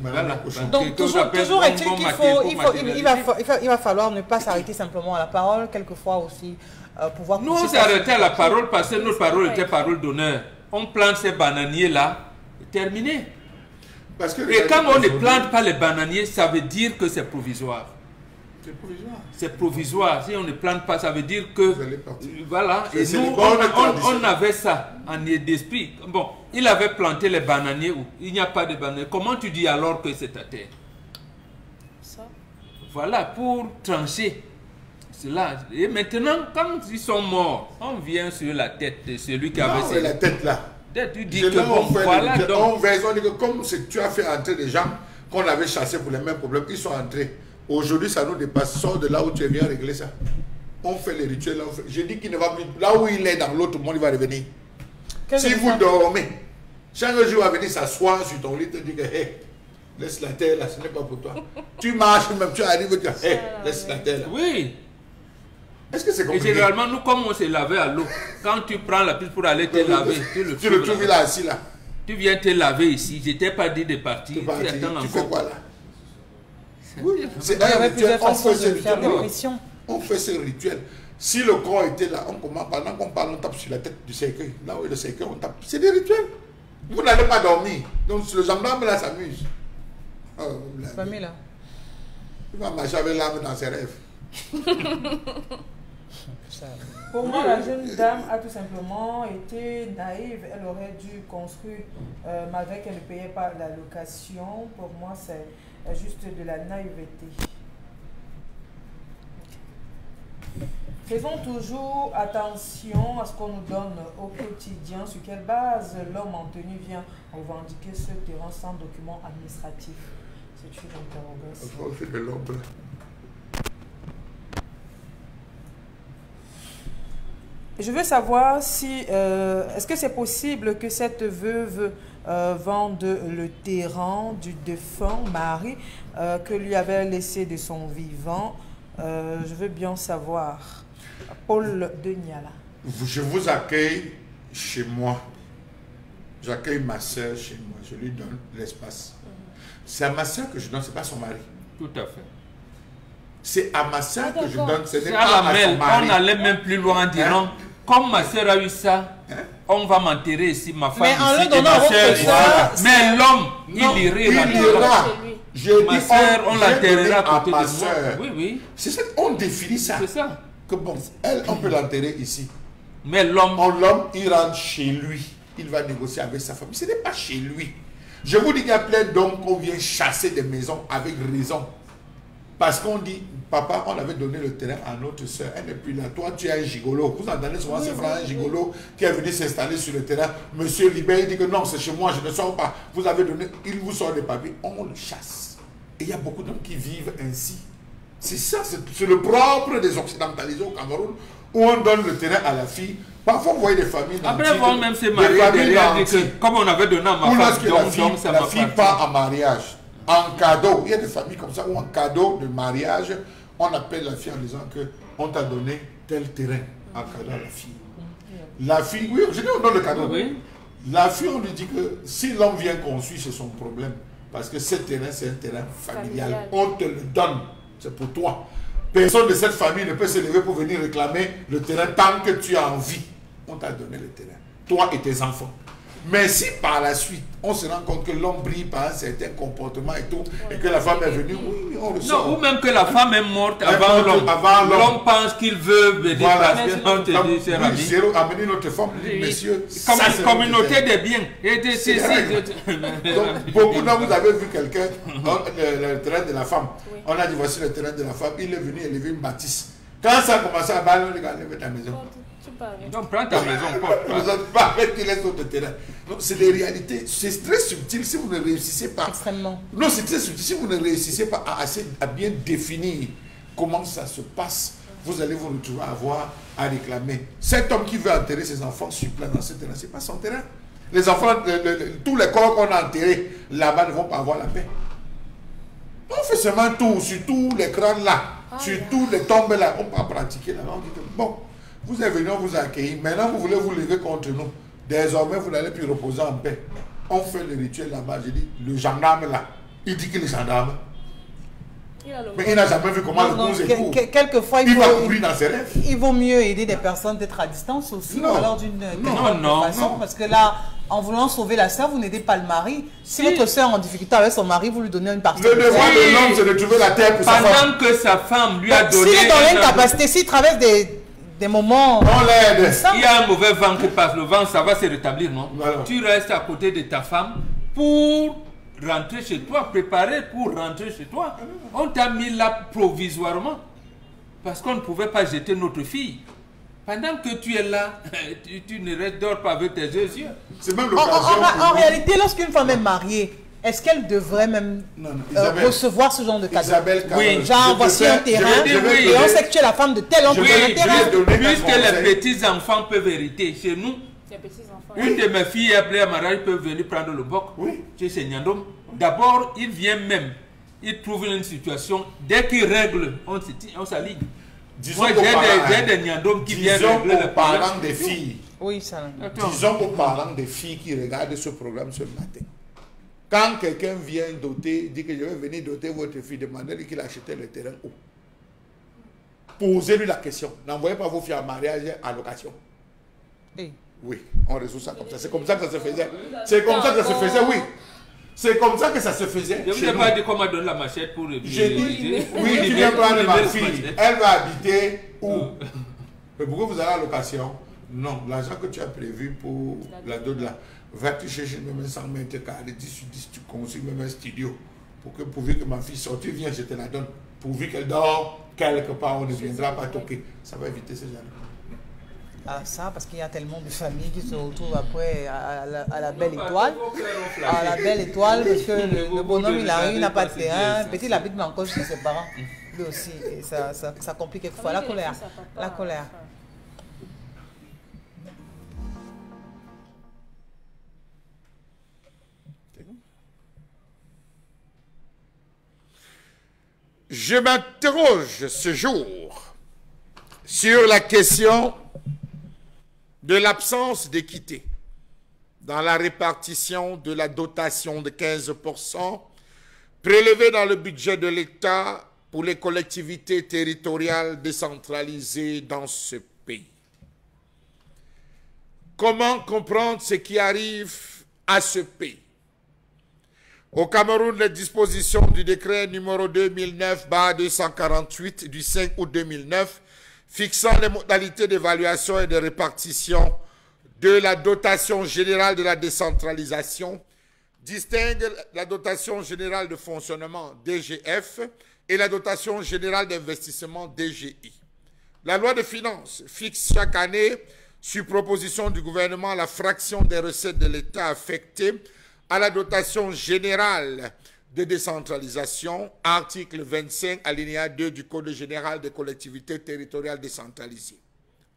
Voilà, Donc toujours, toujours est-il qu'il faut, il, faut il, il va, matérialiser. fa- il va- il va falloir ne pas s'arrêter simplement à la parole, quelquefois aussi euh, pouvoir... Nous, on s'est arrêté à la parole parce que notre parole était parole d'honneur. On plante ces bananiers-là, terminé. Parce que Et quand on ne plante pas les bananiers, ça veut dire que c'est provisoire. C'est provisoire. C'est provisoire. Si on ne plante pas, ça veut dire que. Vous allez partir. Voilà. Et nous, on, avait ça en d'esprit. Bon, il avait planté les bananiers où? Il n'y a pas de bananiers. Comment tu dis alors que c'est ta terre? Ça. Voilà, pour trancher cela. Et maintenant, quand ils sont morts, on vient sur la tête de celui qui avait Non, ses- et la tête là. Tête, Tu dis C'est que bon, on fait voilà donc. on dit que comme tu as fait entrer des gens qu'on avait chassés pour les mêmes problèmes, ils sont entrés. Aujourd'hui, ça nous dépasse. Sors de là où tu es venu régler ça. On fait les rituels. on fait- Je dis qu'il ne va plus. Là où il est, dans l'autre monde, il va revenir. Quel Si vous dormez, chaque jour, il va venir s'asseoir sur ton lit et te dire que, hey, laisse la terre là, ce n'est pas pour toi. [laughs] tu marches même, tu arrives et tu dis, hey, laisse la terre là. Oui. Est-ce que c'est Et compliqué? généralement, nous, comme on s'est lavé à l'eau, quand tu prends la piste pour aller te [laughs] laver, tu le, Tu le trouves là. assis là. Tu viens te laver ici. Je t'ai pas dit de partir. Tu, Tu, parti, attends tu fais quoi là? Oui, c'est un rituel. On fait ce rituel. pressions. On fait ce rituel. Si le corps était là, on commence, pendant qu'on parle, on tape sur la tête du cercueil. Là où est le cercueil, on tape. C'est des rituels. Vous n'allez pas dormir. Donc le gendarme là s'amuse. Oh, la- Famille là. il va marcher avec l'âme dans ses rêves. [laughs] Pour moi, la jeune dame a tout simplement été naïve. Elle aurait dû construire, euh, malgré qu'elle ne payait pas la location. Pour moi, c'est juste de la naïveté. Faisons toujours attention à ce qu'on nous donne au quotidien. Sur quelle base l'homme en tenue vient revendiquer ce terrain sans document administratif C'est une interrogation. Je veux savoir si, euh, est-ce que c'est possible que cette veuve euh, le terrain du défunt mari euh, que lui avait laissé de son vivant. Euh, je veux bien savoir. Paul Deniala. Je vous accueille chez moi. J'accueille ma soeur chez moi. Je lui donne l'espace. C'est à ma soeur que je donne, ce n'est pas son mari. Tout à fait. C'est à ma soeur Ah, que je donne, ce n'est C'est pas à la à son mêle, mari. on allait même plus loin en disant, Hein? comme ma soeur a eu ça, on va m'enterrer ici, ma femme Mais en ici, et donnant ma soeur, ici. Mais l'homme, il irait il ira. J'ai Ma soeur, on l'enterrera à côté de ma moi. soeur. Oui, oui, C'est ça, on définit ça. c'est ça. Que bon, elle, on peut l'enterrer ici. Mais l'homme, En l'homme, il rentre chez lui. Il va négocier avec sa famille. Ce n'est pas chez lui. Je vous dis qu'il y a plein d'hommes qu'on vient chasser des maisons avec raison. Parce qu'on dit, papa, on avait donné le terrain à notre soeur. Elle n'est plus là. Toi, tu es un gigolo. Vous entendez souvent ce frère, un gigolo qui est venu s'installer sur le terrain. Monsieur Libé, il dit que non, c'est chez moi, je ne sors pas. Vous avez donné, il vous sort des papiers. On le chasse. Et il y a beaucoup d'hommes qui vivent ainsi. C'est ça, c'est le propre des occidentalisés au Cameroun où on donne le terrain à la fille. Parfois, vous voyez des familles après, vont même se marier comme on avait donné à ma femme, lorsque la donc, fille, donc ça la fille part en mariage, en cadeau, il y a des familles comme ça où en cadeau de mariage, on appelle la fille en disant que on t'a donné tel terrain en cadeau à la fille. La fille, oui, je dis on donne le cadeau. Oui. La fille, on lui dit que si l'homme vient qu'on suit, c'est son problème. Parce que ce terrain, c'est un terrain familial. Familial. On te le donne. C'est pour toi. Personne de cette famille ne peut se lever pour venir réclamer le terrain tant que tu as envie. On t'a donné le terrain. Toi et tes enfants. Mais si par la suite, on se rend compte que l'homme brille par un certain comportement et tout, et que la femme est venue, oui, on le sort. Non, ou même que la femme est morte avant l'homme. l'homme. Pense qu'il veut venir Voilà. oui, zéro, amener notre femme, dit, Oui. messieurs, Comme ça, une c'est communauté des biens. Et de C'est ceci, Donc, beaucoup d'entre vous avez vu quelqu'un, dans le, le terrain de la femme. On a dit voici le terrain de la femme. Il est venu élever une bâtisse. Quand ça a commencé à baller, on dit enlève ta maison. Donc prends ta maison, porte. Vous n'êtes pas avec qui laisse autre terrain. Donc, c'est des réalités. C'est très subtil si vous ne réussissez pas. Extrêmement. Non, c'est très subtil. Si vous ne réussissez pas à, assez, à bien définir comment ça se passe, vous allez vous retrouver à avoir à réclamer. Cet homme qui veut enterrer ses enfants sur place dans ce terrain, ce n'est pas son terrain. Les enfants, le- le- le- tous les corps qu'on a enterrés là-bas ne vont pas avoir la paix. On fait seulement un tour sur tous les crânes là, sur tous les tombes là. On va pratiquer là-bas. On dit que bon, vous êtes venus, on vous a accueillis. Maintenant, vous voulez vous lever contre nous. Désormais, vous n'allez plus reposer en paix. On fait le rituel là-bas. J'ai dit, le gendarme là, il dit qu'il est gendarme. Il Mais il n'a jamais vu comment Non, le non, cause est court. quelquefois, il Il va courir dans ses rêves. il vaut mieux aider des personnes d'être à distance aussi, Non. ou alors d'une Non, quelconque non, façon, non. parce que là, en voulant sauver la sœur, vous n'aidez pas le mari. Si, Si. votre sœur est en difficulté avec son mari, vous lui donnez une partie. Le de devoir de l'homme, c'est de trouver la terre pour sa femme. Pendant que sa femme lui a donné. S'il est dans l'incapacité, s'il traverse des, des moments... On l'aide. Il y a un mauvais vent qui passe, le vent, ça va se rétablir, non? Voilà. Tu restes à côté de ta femme pour rentrer chez toi, préparer pour rentrer chez toi. On t'a mis là provisoirement parce qu'on ne pouvait pas jeter notre fille. Pendant que tu es là, [laughs] tu, tu ne restes dors pas avec tes deux yeux. C'est même En, réalité, lorsqu'une femme est mariée, est-ce qu'elle devrait même Non, non, euh, recevoir ce genre de cadeau Isabelle Carole, Oui. Genre, voici un je terrain, vais- je vais oui, et on sait que tu es la femme de tel, on le terrain. donner un Puisque les petits-enfants peuvent hériter chez nous, Tes petits-enfants. une de mes filles appelée à mariage peut venir prendre le boc Oui. chez ces Nyandom. D'abord, il vient même, il trouve une situation, dès qu'il règle, on s'aligne. Disons Moi, j'ai des, des qui viennent Disons régler les aux problèmes. parents des filles. Oui, ça. Disons aux parents des filles qui regardent ce programme ce matin. Quand quelqu'un vient doter, dit que je vais venir doter votre fille, demandez-lui qu'il a acheté le terrain où? Posez-lui la question. N'envoyez pas vos filles en mariage à location. Eh. Oui, on résout ça comme ça. C'est comme ça que ça se faisait. C'est comme ça que ça se faisait, oui. C'est comme ça que ça se faisait. Je ne pas dit comment donner la machette pour J'ai dit, oui, tu viens prendre ma fille. Elle va habiter où? Mais pourquoi vous allez à la location? Non, l'argent que tu as prévu pour la dot là, va-tu chercher même 100 mètres carrés, 10 sur 10, tu construis même un studio. Pour que, pourvu que ma fille sorte, viens, je te la donne. Pourvu qu'elle dort quelque part, on ne viendra pas toquer. Ça va éviter ce genre. Ah, ça, parce qu'il y a tellement de familles qui se retrouvent après à, à la, à la belle étoile. À la belle étoile, parce que le, le bonhomme, il arrive, il n'a pas de terrain. Petit, il habite mais encore chez ses parents. Lui aussi. Et ça, ça, ça complique quelquefois la Comment colère. La colère. Je m'interroge ce jour sur la question de l'absence d'équité dans la répartition de la dotation de 15% prélevée dans le budget de l'État pour les collectivités territoriales décentralisées dans ce pays. Comment comprendre ce qui arrive à ce pays? Au Cameroun, les dispositions du décret numéro 2009-248 du 5 août 2009 fixant les modalités d'évaluation et de répartition de la dotation générale de la décentralisation distingue la dotation générale de fonctionnement DGF et la dotation générale d'investissement DGI. La loi de finances fixe chaque année, sur proposition du gouvernement, la fraction des recettes de l'État affectées à la dotation générale de décentralisation, article 25, alinéa 2 du Code général des collectivités territoriales décentralisées.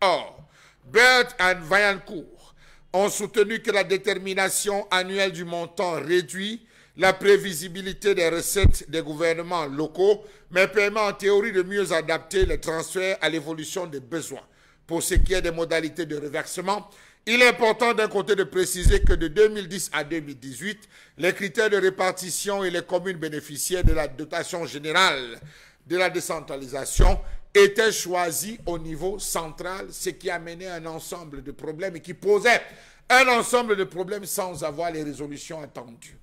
Or, Bert et Vaillancourt ont soutenu que la détermination annuelle du montant réduit la prévisibilité des recettes des gouvernements locaux, mais permet en théorie de mieux adapter les transferts à l'évolution des besoins. Pour ce qui est des modalités de reversement, il est important d'un côté de préciser que de 2010 à 2018, les critères de répartition et les communes bénéficiaires de la dotation générale de la décentralisation étaient choisis au niveau central, ce qui amenait un ensemble de problèmes et qui posait un ensemble de problèmes sans avoir les résolutions attendues.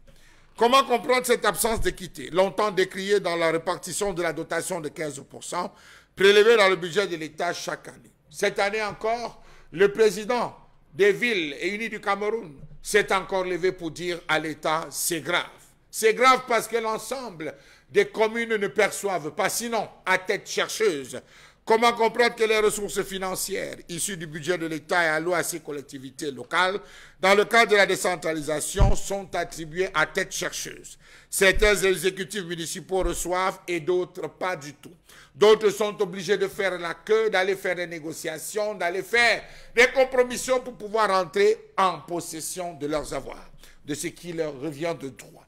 Comment comprendre cette absence d'équité, longtemps décriée dans la répartition de la dotation de 15%, prélevée dans le budget de l'État chaque année Cette année encore, le président des villes et unis du Cameroun s'est encore levé pour dire à l'État, c'est grave. C'est grave parce que l'ensemble des communes ne perçoivent pas, sinon à tête chercheuse. Comment comprendre que les ressources financières issues du budget de l'État et allouées à ces collectivités locales, dans le cadre de la décentralisation, sont attribuées à tête chercheuse? Certains exécutifs municipaux reçoivent et d'autres pas du tout. D'autres sont obligés de faire la queue, d'aller faire des négociations, d'aller faire des compromissions pour pouvoir entrer en possession de leurs avoirs, de ce qui leur revient de droit.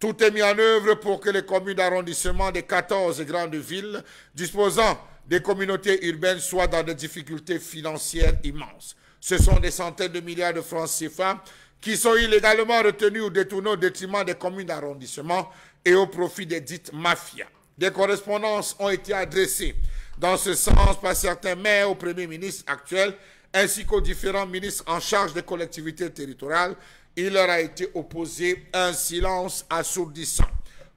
Tout est mis en œuvre pour que les communes d'arrondissement des 14 grandes villes disposant des communautés urbaines soient dans des difficultés financières immenses. Ce sont des centaines de milliards de francs CFA qui sont illégalement retenus ou détournés au détriment des communes d'arrondissement et au profit des dites mafias. Des correspondances ont été adressées dans ce sens par certains maires au Premier ministre actuel ainsi qu'aux différents ministres en charge des collectivités territoriales. Il leur a été opposé un silence assourdissant.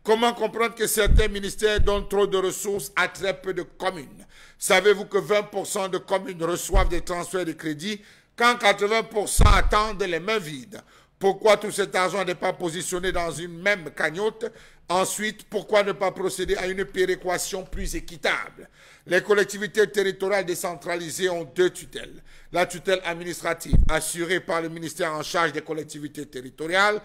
Comment comprendre que certains ministères donnent trop de ressources à très peu de communes? Savez-vous que 20% de communes reçoivent des transferts de crédit quand 80% attendent les mains vides? Pourquoi tout cet argent n'est pas positionné dans une même cagnotte? Ensuite, pourquoi ne pas procéder à une péréquation plus équitable? Les collectivités territoriales décentralisées ont deux tutelles. La tutelle administrative, assurée par le ministère en charge des collectivités territoriales,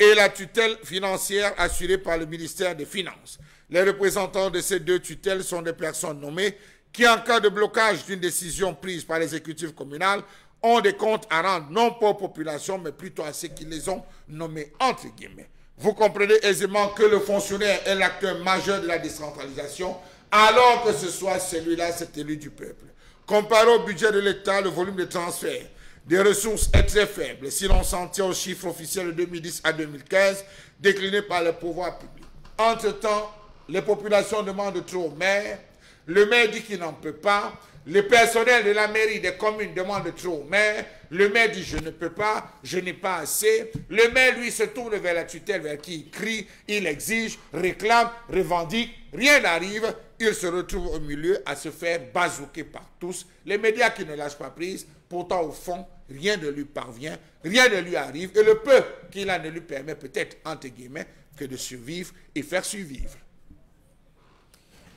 et la tutelle financière, assurée par le ministère des Finances. Les représentants de ces deux tutelles sont des personnes nommées qui, en cas de blocage d'une décision prise par l'exécutif communal, ont des comptes à rendre non pas aux populations, mais plutôt à ceux qui les ont nommés entre guillemets. Vous comprenez aisément que le fonctionnaire est l'acteur majeur de la décentralisation, alors que ce soit celui-là, cet élu du peuple. Comparé au budget de l'État, le volume de transferts des ressources est très faible si l'on s'en tient aux chiffres officiels de 2010 à 2015 déclinés par le pouvoir public. Entre-temps, les populations demandent trop au maire, le maire dit qu'il n'en peut pas, le personnel de la mairie des communes demande trop au maire. Le maire dit je ne peux pas, je n'ai pas assez. Le maire, lui, se tourne vers la tutelle, vers qui il crie, il exige, réclame, revendique. Rien n'arrive. Il se retrouve au milieu à se faire bazooker par tous. Les médias qui ne lâchent pas prise. Pourtant, au fond, rien ne lui parvient, rien ne lui arrive. Et le peu qu'il a ne lui permet peut-être, entre guillemets, que de survivre et faire survivre.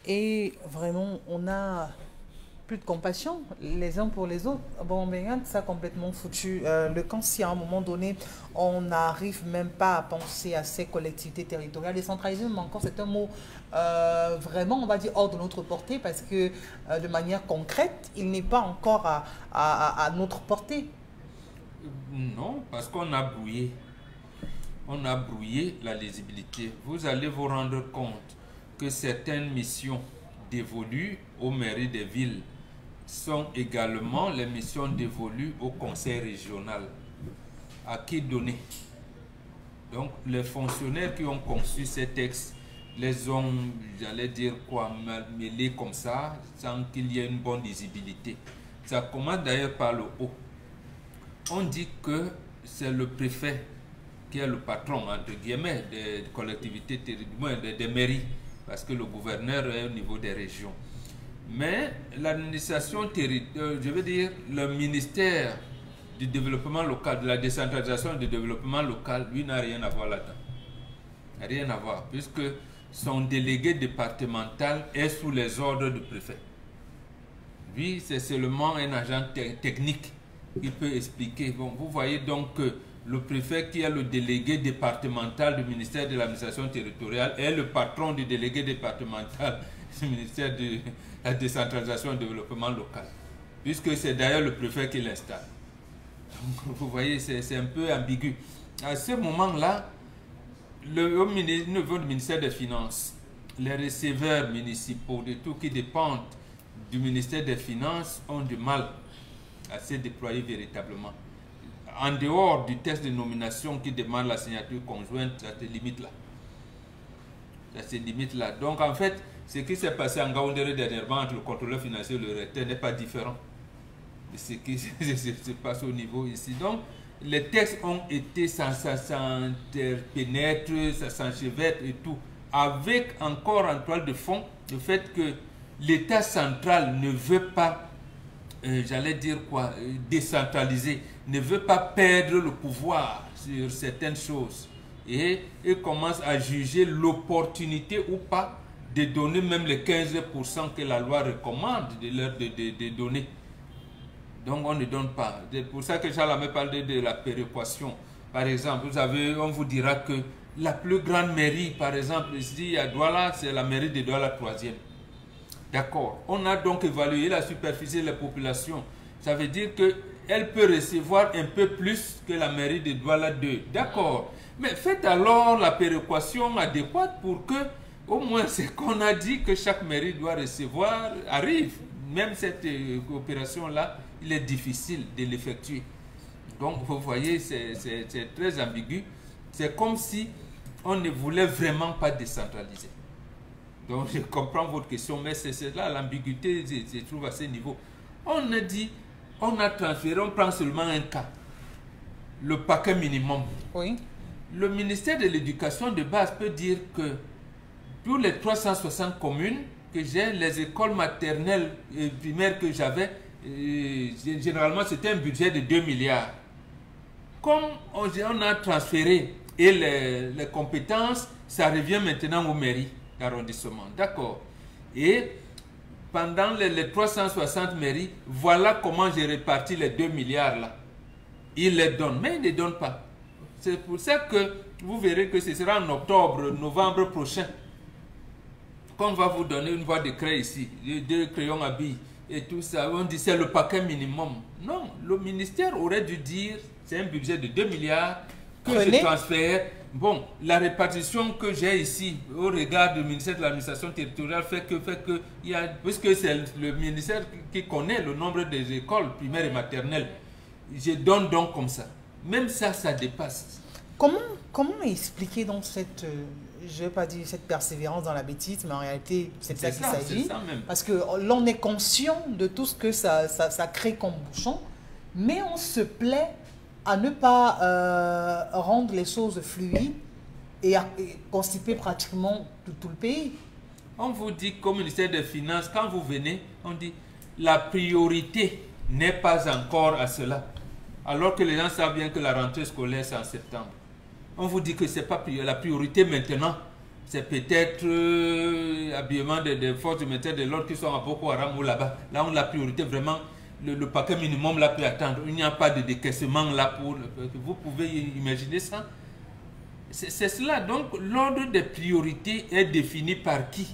Et vraiment, on a plus de compassion les uns pour les autres. Bon, mais ça complètement foutu. Euh, le camp, si à un moment donné, on n'arrive même pas à penser à ces collectivités territoriales décentralisées, mais encore c'est un mot euh, vraiment, on va dire, hors de notre portée, parce que euh, de manière concrète, il n'est pas encore à, à, à, notre portée. Non, parce qu'on a brouillé. On a brouillé la lisibilité. Vous allez vous rendre compte que certaines missions dévolues aux mairies des villes sont également les missions dévolues au conseil régional. À qui donner? Donc les fonctionnaires qui ont conçu ces textes les ont, j'allais dire quoi, mêlés comme ça, sans qu'il y ait une bonne visibilité. Ça commence d'ailleurs par le haut. On dit que c'est le préfet qui est le patron, entre guillemets, des collectivités, des, des mairies, parce que le gouverneur est au niveau des régions. Mais l'administration territoriale, je veux dire, le ministère du développement local, de la décentralisation et du développement local, lui n'a rien à voir là-dedans. Rien à voir, puisque son délégué départemental est sous les ordres du préfet. Lui, c'est seulement un agent technique qui peut expliquer. Bon, vous voyez donc que le préfet qui est le délégué départemental du ministère de l'administration territoriale est le patron du délégué départemental du ministère de la décentralisation et du développement local. Puisque c'est d'ailleurs le préfet qui l'installe. [laughs] Vous voyez, c'est un peu ambigu. À ce moment-là, le, au niveau du ministère des Finances, les receveurs municipaux de tout qui dépendent du ministère des Finances ont du mal à se déployer véritablement en dehors du test de nomination qui demande la signature conjointe, ça se limite là. Ça se limite là. Donc en fait, ce qui s'est passé en Gaoundéré dernièrement entre le contrôleur financier et le recteur n'est pas différent de ce qui [laughs] se passe au niveau ici. Donc les textes ont été, ça s'interpénètre, ça s'enchevêtre et tout, avec encore en toile de fond le fait que l'État central ne veut pas euh, j'allais dire quoi, euh, décentraliser, ne veut pas perdre le pouvoir sur certaines choses. Et il commence à juger l'opportunité ou pas de donner même les 15% que la loi recommande de leur de, de, donner. Donc on ne donne pas. C'est pour ça que Charles parlé de la péréquation. Par exemple, vous avez, on vous dira que la plus grande mairie, par exemple, ici à Douala, c'est la mairie de Douala troisième. D'accord. On a donc évalué la superficie de la population. Ça veut dire qu'elle peut recevoir un peu plus que la mairie de Douala 2. D'accord. Mais faites alors la péréquation adéquate pour que, au moins, ce qu'on a dit que chaque mairie doit recevoir arrive. Même cette euh, opération-là, il est difficile de l'effectuer. Donc, vous voyez, c'est très ambigu. C'est comme si on ne voulait vraiment pas décentraliser. Donc je comprends votre question, mais c'est là l'ambiguïté se trouve à ce niveau. On a dit, on a transféré, on prend seulement un cas, le paquet minimum. Oui. Le ministère de l'Éducation de base peut dire que pour les 360 communes que j'ai, les écoles maternelles et primaires que j'avais, euh, généralement c'était un budget de 2 milliards. Comme on, a transféré et les, compétences, ça revient maintenant aux mairies arrondissement. D'accord. Et pendant les, 360 mairies, voilà comment j'ai réparti les 2 milliards là. Il les donne, mais il ne les donne pas. C'est pour ça que vous verrez que ce sera en octobre, novembre prochain qu'on va vous donner une voie de craie ici, deux crayons à billes et tout ça. On dit c'est le paquet minimum. Non, le ministère aurait dû dire c'est un budget de 2 milliards que je transfère Bon, la répartition que j'ai ici au regard du ministère de l'administration territoriale fait que, fait que, il y a, puisque c'est le ministère qui connaît le nombre des écoles primaires et maternelles, je donne donc comme ça. Même ça, ça dépasse. Comment, comment expliquer donc cette, euh, je ne vais pas dire cette persévérance dans la bêtise, mais en réalité, c'est de ça qu'il s'agit. Parce que l'on est conscient de tout ce que ça, ça, ça crée comme bouchon, mais on se plaît à ne pas euh, rendre les choses fluides et, à, constiper pratiquement tout, le pays. On vous dit qu'au ministère des Finances, quand vous venez, on dit la priorité n'est pas encore à cela. Alors que les gens savent bien que la rentrée scolaire, c'est en septembre. On vous dit que c'est pas la priorité maintenant. C'est peut-être euh, des, forces de maintien de l'ordre qui sont à Boko Haram ou là-bas. Là, on a la priorité vraiment le, paquet minimum là peut attendre. Il n'y a pas de décaissement là pour... Vous pouvez imaginer ça C'est cela. Donc, l'ordre des priorités est défini par qui?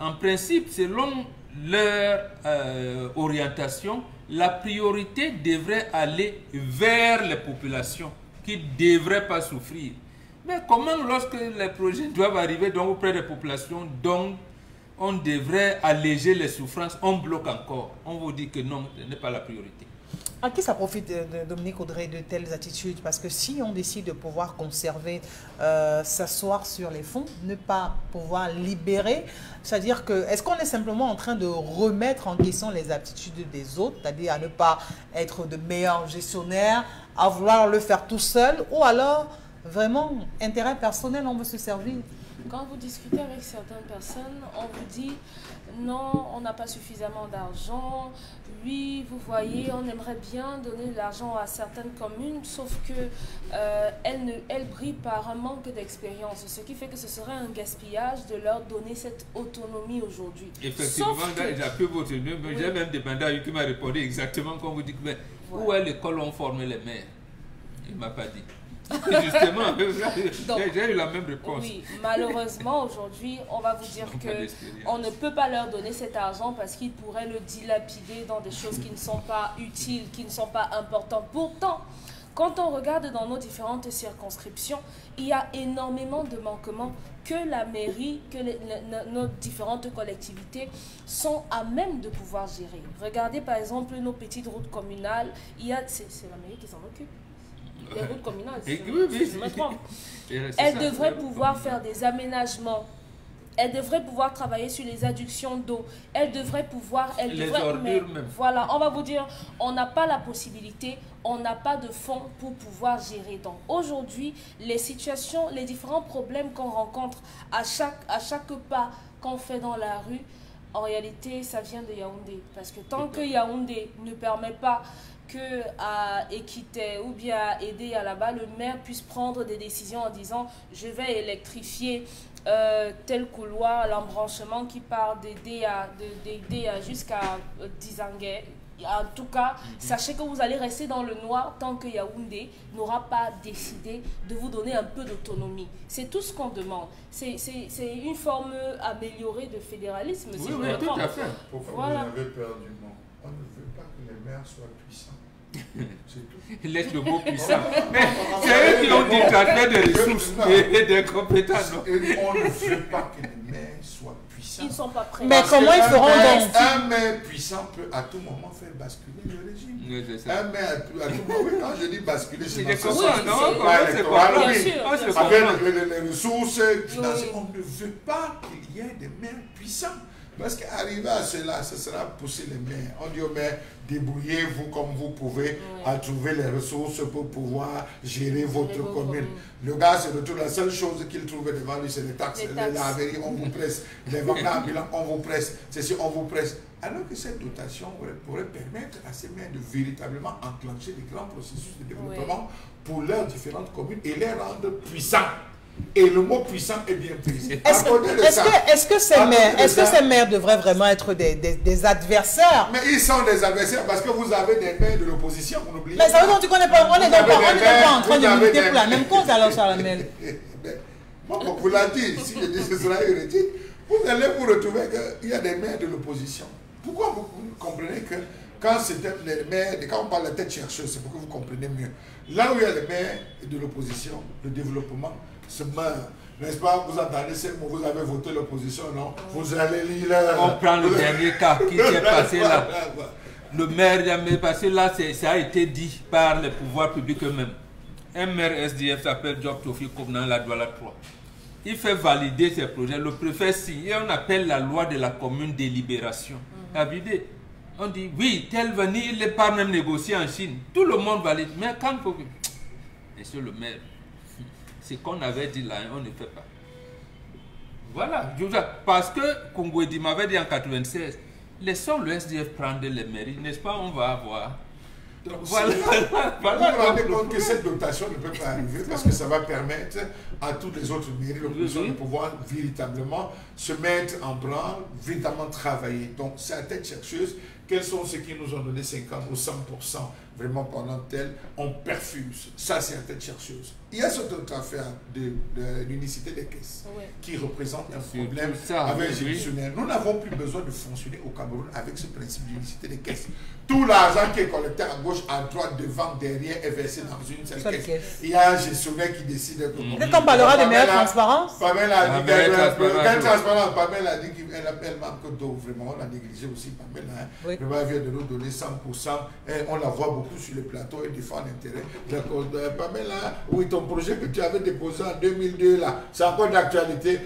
En principe, selon leur euh, orientation, la priorité devrait aller vers les populations qui ne devraient pas souffrir. Mais comment, lorsque les projets doivent arriver donc, auprès des populations, donc on devrait alléger les souffrances, on bloque encore. On vous dit que non, ce n'est pas la priorité. À qui ça profite, de, Dominique Audrey, de telles attitudes? Parce que si on décide de pouvoir conserver, euh, s'asseoir sur les fonds, ne pas pouvoir libérer, c'est-à-dire que, est-ce qu'on est simplement en train de remettre en question les aptitudes des autres, c'est-à-dire à ne pas être de meilleurs gestionnaires, à vouloir le faire tout seul, ou alors vraiment intérêt personnel, on veut se servir? Quand vous discutez avec certaines personnes, on vous dit non, on n'a pas suffisamment d'argent. Oui, vous voyez, on aimerait bien donner de l'argent à certaines communes, sauf que euh, elles, brillent par un manque d'expérience, ce qui fait que ce serait un gaspillage de leur donner cette autonomie aujourd'hui. Effectivement, j'ai pu votre j'ai même demandé à lui qui m'a répondu exactement comme vous dites, mais où est l'école où on forme les maires? Il ne m'a pas dit. Justement, [laughs] j'ai eu la même réponse. Oui, malheureusement, aujourd'hui, on va vous dire que on ne peut pas leur donner cet argent parce qu'ils pourraient le dilapider dans des choses qui ne sont pas utiles, qui ne sont pas importantes. Pourtant, quand on regarde dans nos différentes circonscriptions, il y a énormément de manquements que la mairie, que nos différentes collectivités sont à même de pouvoir gérer. Regardez par exemple nos petites routes communales, il y a, c'est la mairie qui s'en occupe les routes communales. [laughs] Elle devrait pouvoir faire des aménagements. Elle devrait pouvoir travailler sur les adductions d'eau. Elle devrait pouvoir... Elle les devrait, même. Voilà, on va vous dire, on n'a pas la possibilité, on n'a pas de fonds pour pouvoir gérer. Donc aujourd'hui, les situations, les différents problèmes qu'on rencontre à chaque, à chaque pas qu'on fait dans la rue, en réalité, ça vient de Yaoundé. Parce que tant que Yaoundé ne permet pas que à Équité ou bien à aider à là-bas, le maire puisse prendre des décisions en disant je vais électrifier euh, tel couloir, l'embranchement qui part d'aider à, jusqu'à euh. En tout cas, mhm. sachez que vous allez rester dans le noir tant que Yaoundé n'aura pas décidé de vous donner un peu d'autonomie. C'est tout ce qu'on demande. C'est une forme améliorée de fédéralisme. Oui, oui, tout à fait. Pourquoi vous avez peur du mot On ne veut pas puissants. Il laisse le mot puissant. Mais c'est eux qui ont dit transfert de ressources [laughs] et des compétences. On ne veut pas que les maires soient puissants. Ils ne sont pas prêts. Mais comment ils feront donc Un maire puissant peut à tout moment faire basculer le régime. un maire à tout, moment, quand je dis basculer, c'est dans ce sens. Non, c'est pas Avec les ressources on ne veut pas qu'il y ait des maires puissants. Parce qu'arriver à cela, ce sera pousser les mains. On dit aux maires, débrouillez-vous comme vous pouvez à trouver les ressources pour pouvoir gérer votre commune. Le gars se retrouve, la seule chose qu'il trouve devant lui, c'est les taxes. Les, laveries, on vous presse. Les ventes bilan, on vous presse. C'est si on vous presse. Alors que cette dotation pourrait permettre à ces maires de véritablement enclencher des grands processus de développement pour leurs différentes communes et les rendre puissants. Et le mot puissant est bien pris. Est-ce que, est que, ces maires, est que ces maires devraient vraiment être des, des, adversaires? Mais ils sont des adversaires parce que vous avez des maires de l'opposition, Mais ça veut dire que tu connais pas, on n'est pas, pas en train de militer pour la même cause alors, Charles Moi, [laughs] vous l'avez dit, si je dis que ce sera hérétique, vous allez vous retrouver qu'il y a des maires de l'opposition. Pourquoi vous, comprenez que quand c'était les maires, quand on parle de tête chercheuse, c'est pour que vous compreniez mieux. Là où il y a les maires de l'opposition, le développement. N'est-ce pas Vous entendez ces mots, vous avez voté l'opposition, non? Vous allez lire. On prend le [laughs] dernier cas qui s'est passé là. Le maire, passé là, ça a été dit par les pouvoirs publics eux-mêmes. Un maire SDF s'appelle Job Tofi dans la Douala 3. Il fait valider ses projets. Le préfet signe et on appelle la loi de la commune délibération. Mm On dit, oui, tel venir, il n'est pas même négocié en Chine. Tout le monde valide. Mais quand il faut... Monsieur le maire, ce qu'on avait dit là, on ne fait pas. Voilà. Parce que Kongwedi m'avait dit en 96, laissons le SDF prendre les mairies, n'est-ce pas On va avoir. Donc, voilà. voilà. Vous vous rendez compte que cette dotation ne peut pas arriver parce que ça va permettre à toutes les autres mairies de pouvoir véritablement se mettre en branle, véritablement travailler. Donc, c'est la tête chercheuse quels sont ceux qui nous ont donné 50 ou 100% vraiment pendant tel, on perfuse. Ça, c'est un tête chercheuse. Il y a cette autre affaire de, l'unicité des caisses Ouais. qui représente un problème ça, avec oui, les oui. gestionnaires. Nous n'avons plus besoin de fonctionner au Cameroun avec ce principe d'unicité des caisses. Tout l'argent qui est collecté à gauche, à droite, devant, derrière est versé dans une seule caisse. caisse. Il y a un gestionnaire qui décide. que- Peut-être qu'on parlera de meilleure Pamela- transparence. Pamela a dit qu'elle transparence. Pamela a dit qu'elle elle manque d'eau. Vraiment, on l'a négligé aussi, Pamela. Hein. Oui. Elle vient de nous donner 100%. Et on la voit beaucoup sur les plateaux et défend l'intérêt. D'accord. Euh, Pamela, oui, ton projet que tu avais déposé en 2002, là, c'est encore d'actualité.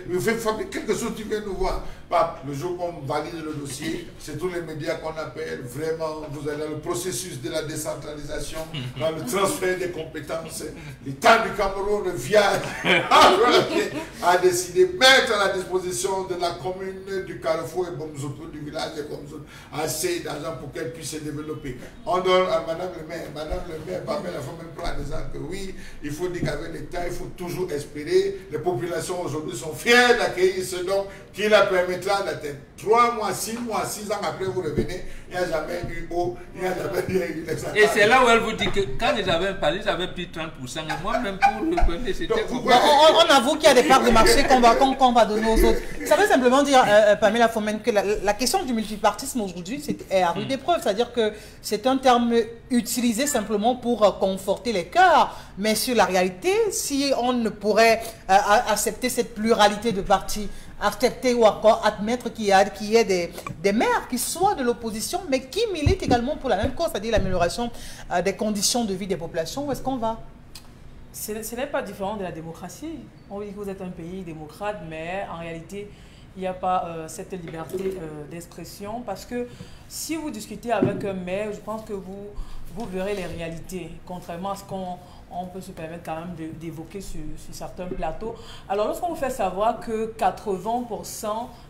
Quelque chose, tu viens nous voir. Pape, le jour qu'on valide le dossier, c'est tous les médias qu'on appelle. Vraiment, vous allez dans le processus de la décentralisation, [laughs] dans le transfert des compétences. L'État du Cameroun, via [laughs] a décidé de mettre à la disposition de la commune du Carrefour et du village de Bomzopo, assez d'argent pour qu'elle puisse se développer. On donne à Madame le maire, Madame le maire, Pamela, il faut même prendre en disant que oui, il faut dire qu'avec l'État, il faut toujours espérer. Les populations aujourd'hui sont fières d'accueillir ce don qui la d'atteindre. Trois mois, six mois, six ans après, vous revenez, il n'y a jamais eu eau, il n'y a jamais eu Et c'est là où elle vous dit que quand ils avaient parlé, ils avaient pris 30%. Et moi-même, pour le connaître, c'était. On, on- on avoue qu'il y a des parts de marché qu'on va, qu'on va donner aux autres. Ça veut simplement dire, euh, euh, Pamela Fomen, que la, la question du multipartisme aujourd'hui c'est- est à rude épreuve. C'est-à-dire que c'est un terme utilisé simplement pour euh, conforter les cœurs. Mais sur la réalité, si on ne pourrait euh, accepter cette pluralité de partis, accepter ou encore admettre qu'il y, ait des, maires qui soient de l'opposition, mais qui militent également pour la même cause, c'est-à-dire l'amélioration euh, des conditions de vie des populations, où est-ce qu'on va? Ce n'est pas différent de la démocratie. On dit que vous êtes un pays démocrate, mais en réalité, il n'y a pas euh, cette liberté euh, d'expression. Parce que si vous discutez avec un maire, je pense que vous, vous verrez les réalités, contrairement à ce qu'on on peut se permettre quand même d'évoquer sur, certains plateaux. Alors, lorsqu'on vous fait savoir que 80%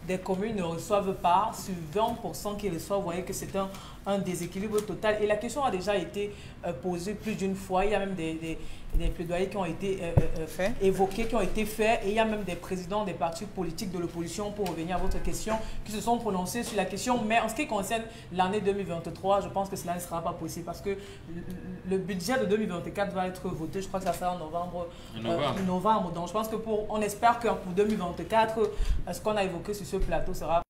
des communes ne reçoivent pas, sur 20% qui reçoivent, vous voyez que c'est un, déséquilibre total. Et la question a déjà été euh, posée plus d'une fois. Il y a même des, des plaidoyers qui ont été euh, euh, Fait. évoqués, qui ont été faits. Et il y a même des présidents des partis politiques de l'opposition, pour revenir à votre question, qui se sont prononcés sur la question. Mais en ce qui concerne l'année 2023, je pense que cela ne sera pas possible parce que le- budget de 2024 va être voté. Je crois que ça sera en novembre. En novembre. euh, novembre. Donc je pense que pour, on espère que pour 2024, euh, ce qu'on a évoqué sur ce plateau sera.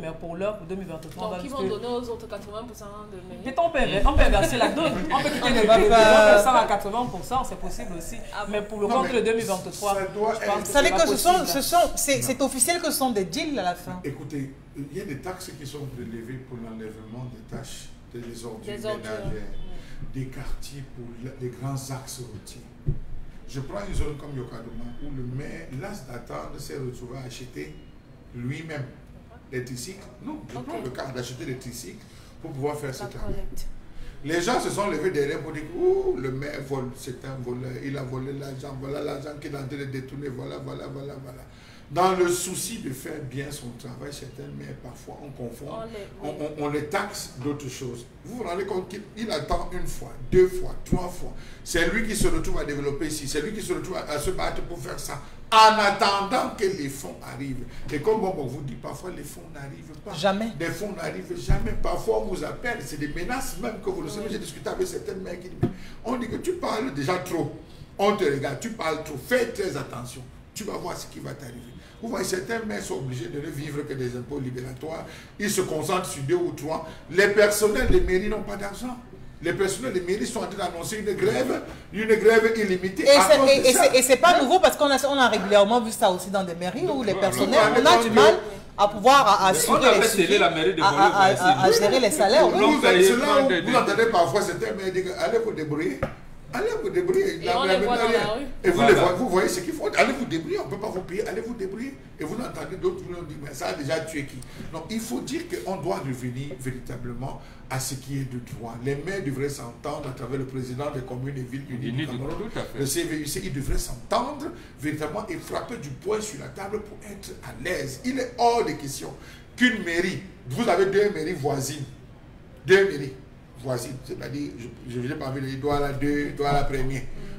Mais pour l'heure, pour 2023, on va Donc, ils juste- vont donner aux autres 80% de. Peut-être on peut, on peut inverser la donne. On peut quitter ne le va pas- 20% à 80%, c'est possible aussi. Ah bon Mais pour le Non, compte mais de 2023, ça doit je pense être- que Vous savez c'est que ce sont, possible. ce sont, c'est, officiel que ce sont des deals à la fin. Écoutez, il y a des taxes qui sont prélevées pour l'enlèvement des tâches des ordures Des ordures. ménagères, des quartiers pour les grands axes routiers. Je prends une zone comme Yokadoma où le maire, las d'attendre, s'est retrouvé à acheter lui-même des tricycles. Non, je prends le cas d'acheter des tricycles pour pouvoir faire ce travail. Les gens se sont levés derrière pour dire Ouh, le maire vole, c'est un voleur, il a volé l'argent, voilà l'argent qu'il est en train de détourner, voilà, voilà, voilà, voilà. Dans le souci de faire bien son travail, certains maires, parfois, on confond, On oui. on- on les taxe d'autres choses. Vous vous rendez compte qu'il il attend une fois, deux fois, trois fois. C'est lui qui se retrouve à développer ici, c'est lui qui se retrouve à, à se battre pour faire ça, en attendant que les fonds arrivent. Et comme on vous dit, parfois les fonds n'arrivent pas. Jamais. Les fonds n'arrivent jamais. Parfois, on vous appelle. C'est des menaces même que vous recevez. J'ai discuté avec certains mecs qui disent, on dit que tu parles déjà trop. On te regarde, tu parles trop. Fais très attention. Tu vas voir ce qui va t'arriver. Vous voyez, certains maires sont obligés de ne vivre que des impôts libératoires. Ils se concentrent sur deux ou trois. Les personnels des mairies n'ont pas d'argent. Les personnels des mairies sont en train d'annoncer une grève, une grève illimitée. Et c'est, pas nouveau parce qu'on a, on a régulièrement vu ça aussi dans des mairies où les personnels, on a du mal à pouvoir On assurer les scellé suivis, la mairie de à, gérer les salaires. Vous, entendez parfois dire que allez vous débrouiller. Allez vous débrouiller. Et La- on la- les voit la- dans la la- rue. Et vous, Voilà. les voyez, vous voyez ce qu'il faut. Allez vous débrouiller, on ne peut pas vous payer, allez vous débrouiller. Et vous entendez d'autres vous nous dire, mais ça a déjà tué qui? Donc il faut dire qu'on doit revenir véritablement à ce qui est de droit. Les maires devraient s'entendre à travers le président des communes et villes du du- Cameroun. tout à fait. Le CVUC, ils devraient s'entendre véritablement et frapper du poing sur la table pour être à l'aise. Il est hors de question qu'une mairie, vous avez deux mairies voisines, deux mairies voisines, c'est-à-dire, je ne vais pas envie de dire Douala 2, Douala 1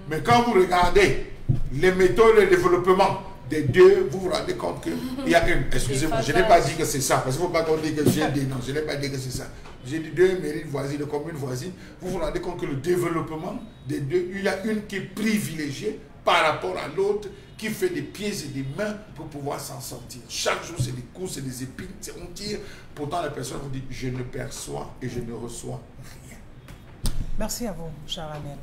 Mais quand vous regardez les méthodes de développement des deux, vous vous rendez compte qu'il [laughs] y a une. Excusez-moi, je n'ai pas dit que c'est ça, parce qu'il ne faut pas qu'on dise que j'ai [laughs] dit non, je n'ai pas dit que c'est ça. J'ai dit deux mairies voisines, de communes voisines. Vous vous rendez compte que le développement des deux, il y a une qui est privilégiée par rapport à l'autre qui fait des pieds et des mains pour pouvoir s'en sortir. Chaque jour, c'est des coups, c'est des épines, c'est on tire. Pourtant, la personne vous dit, je ne perçois et je ne reçois rien. Merci à vous, cher Amel.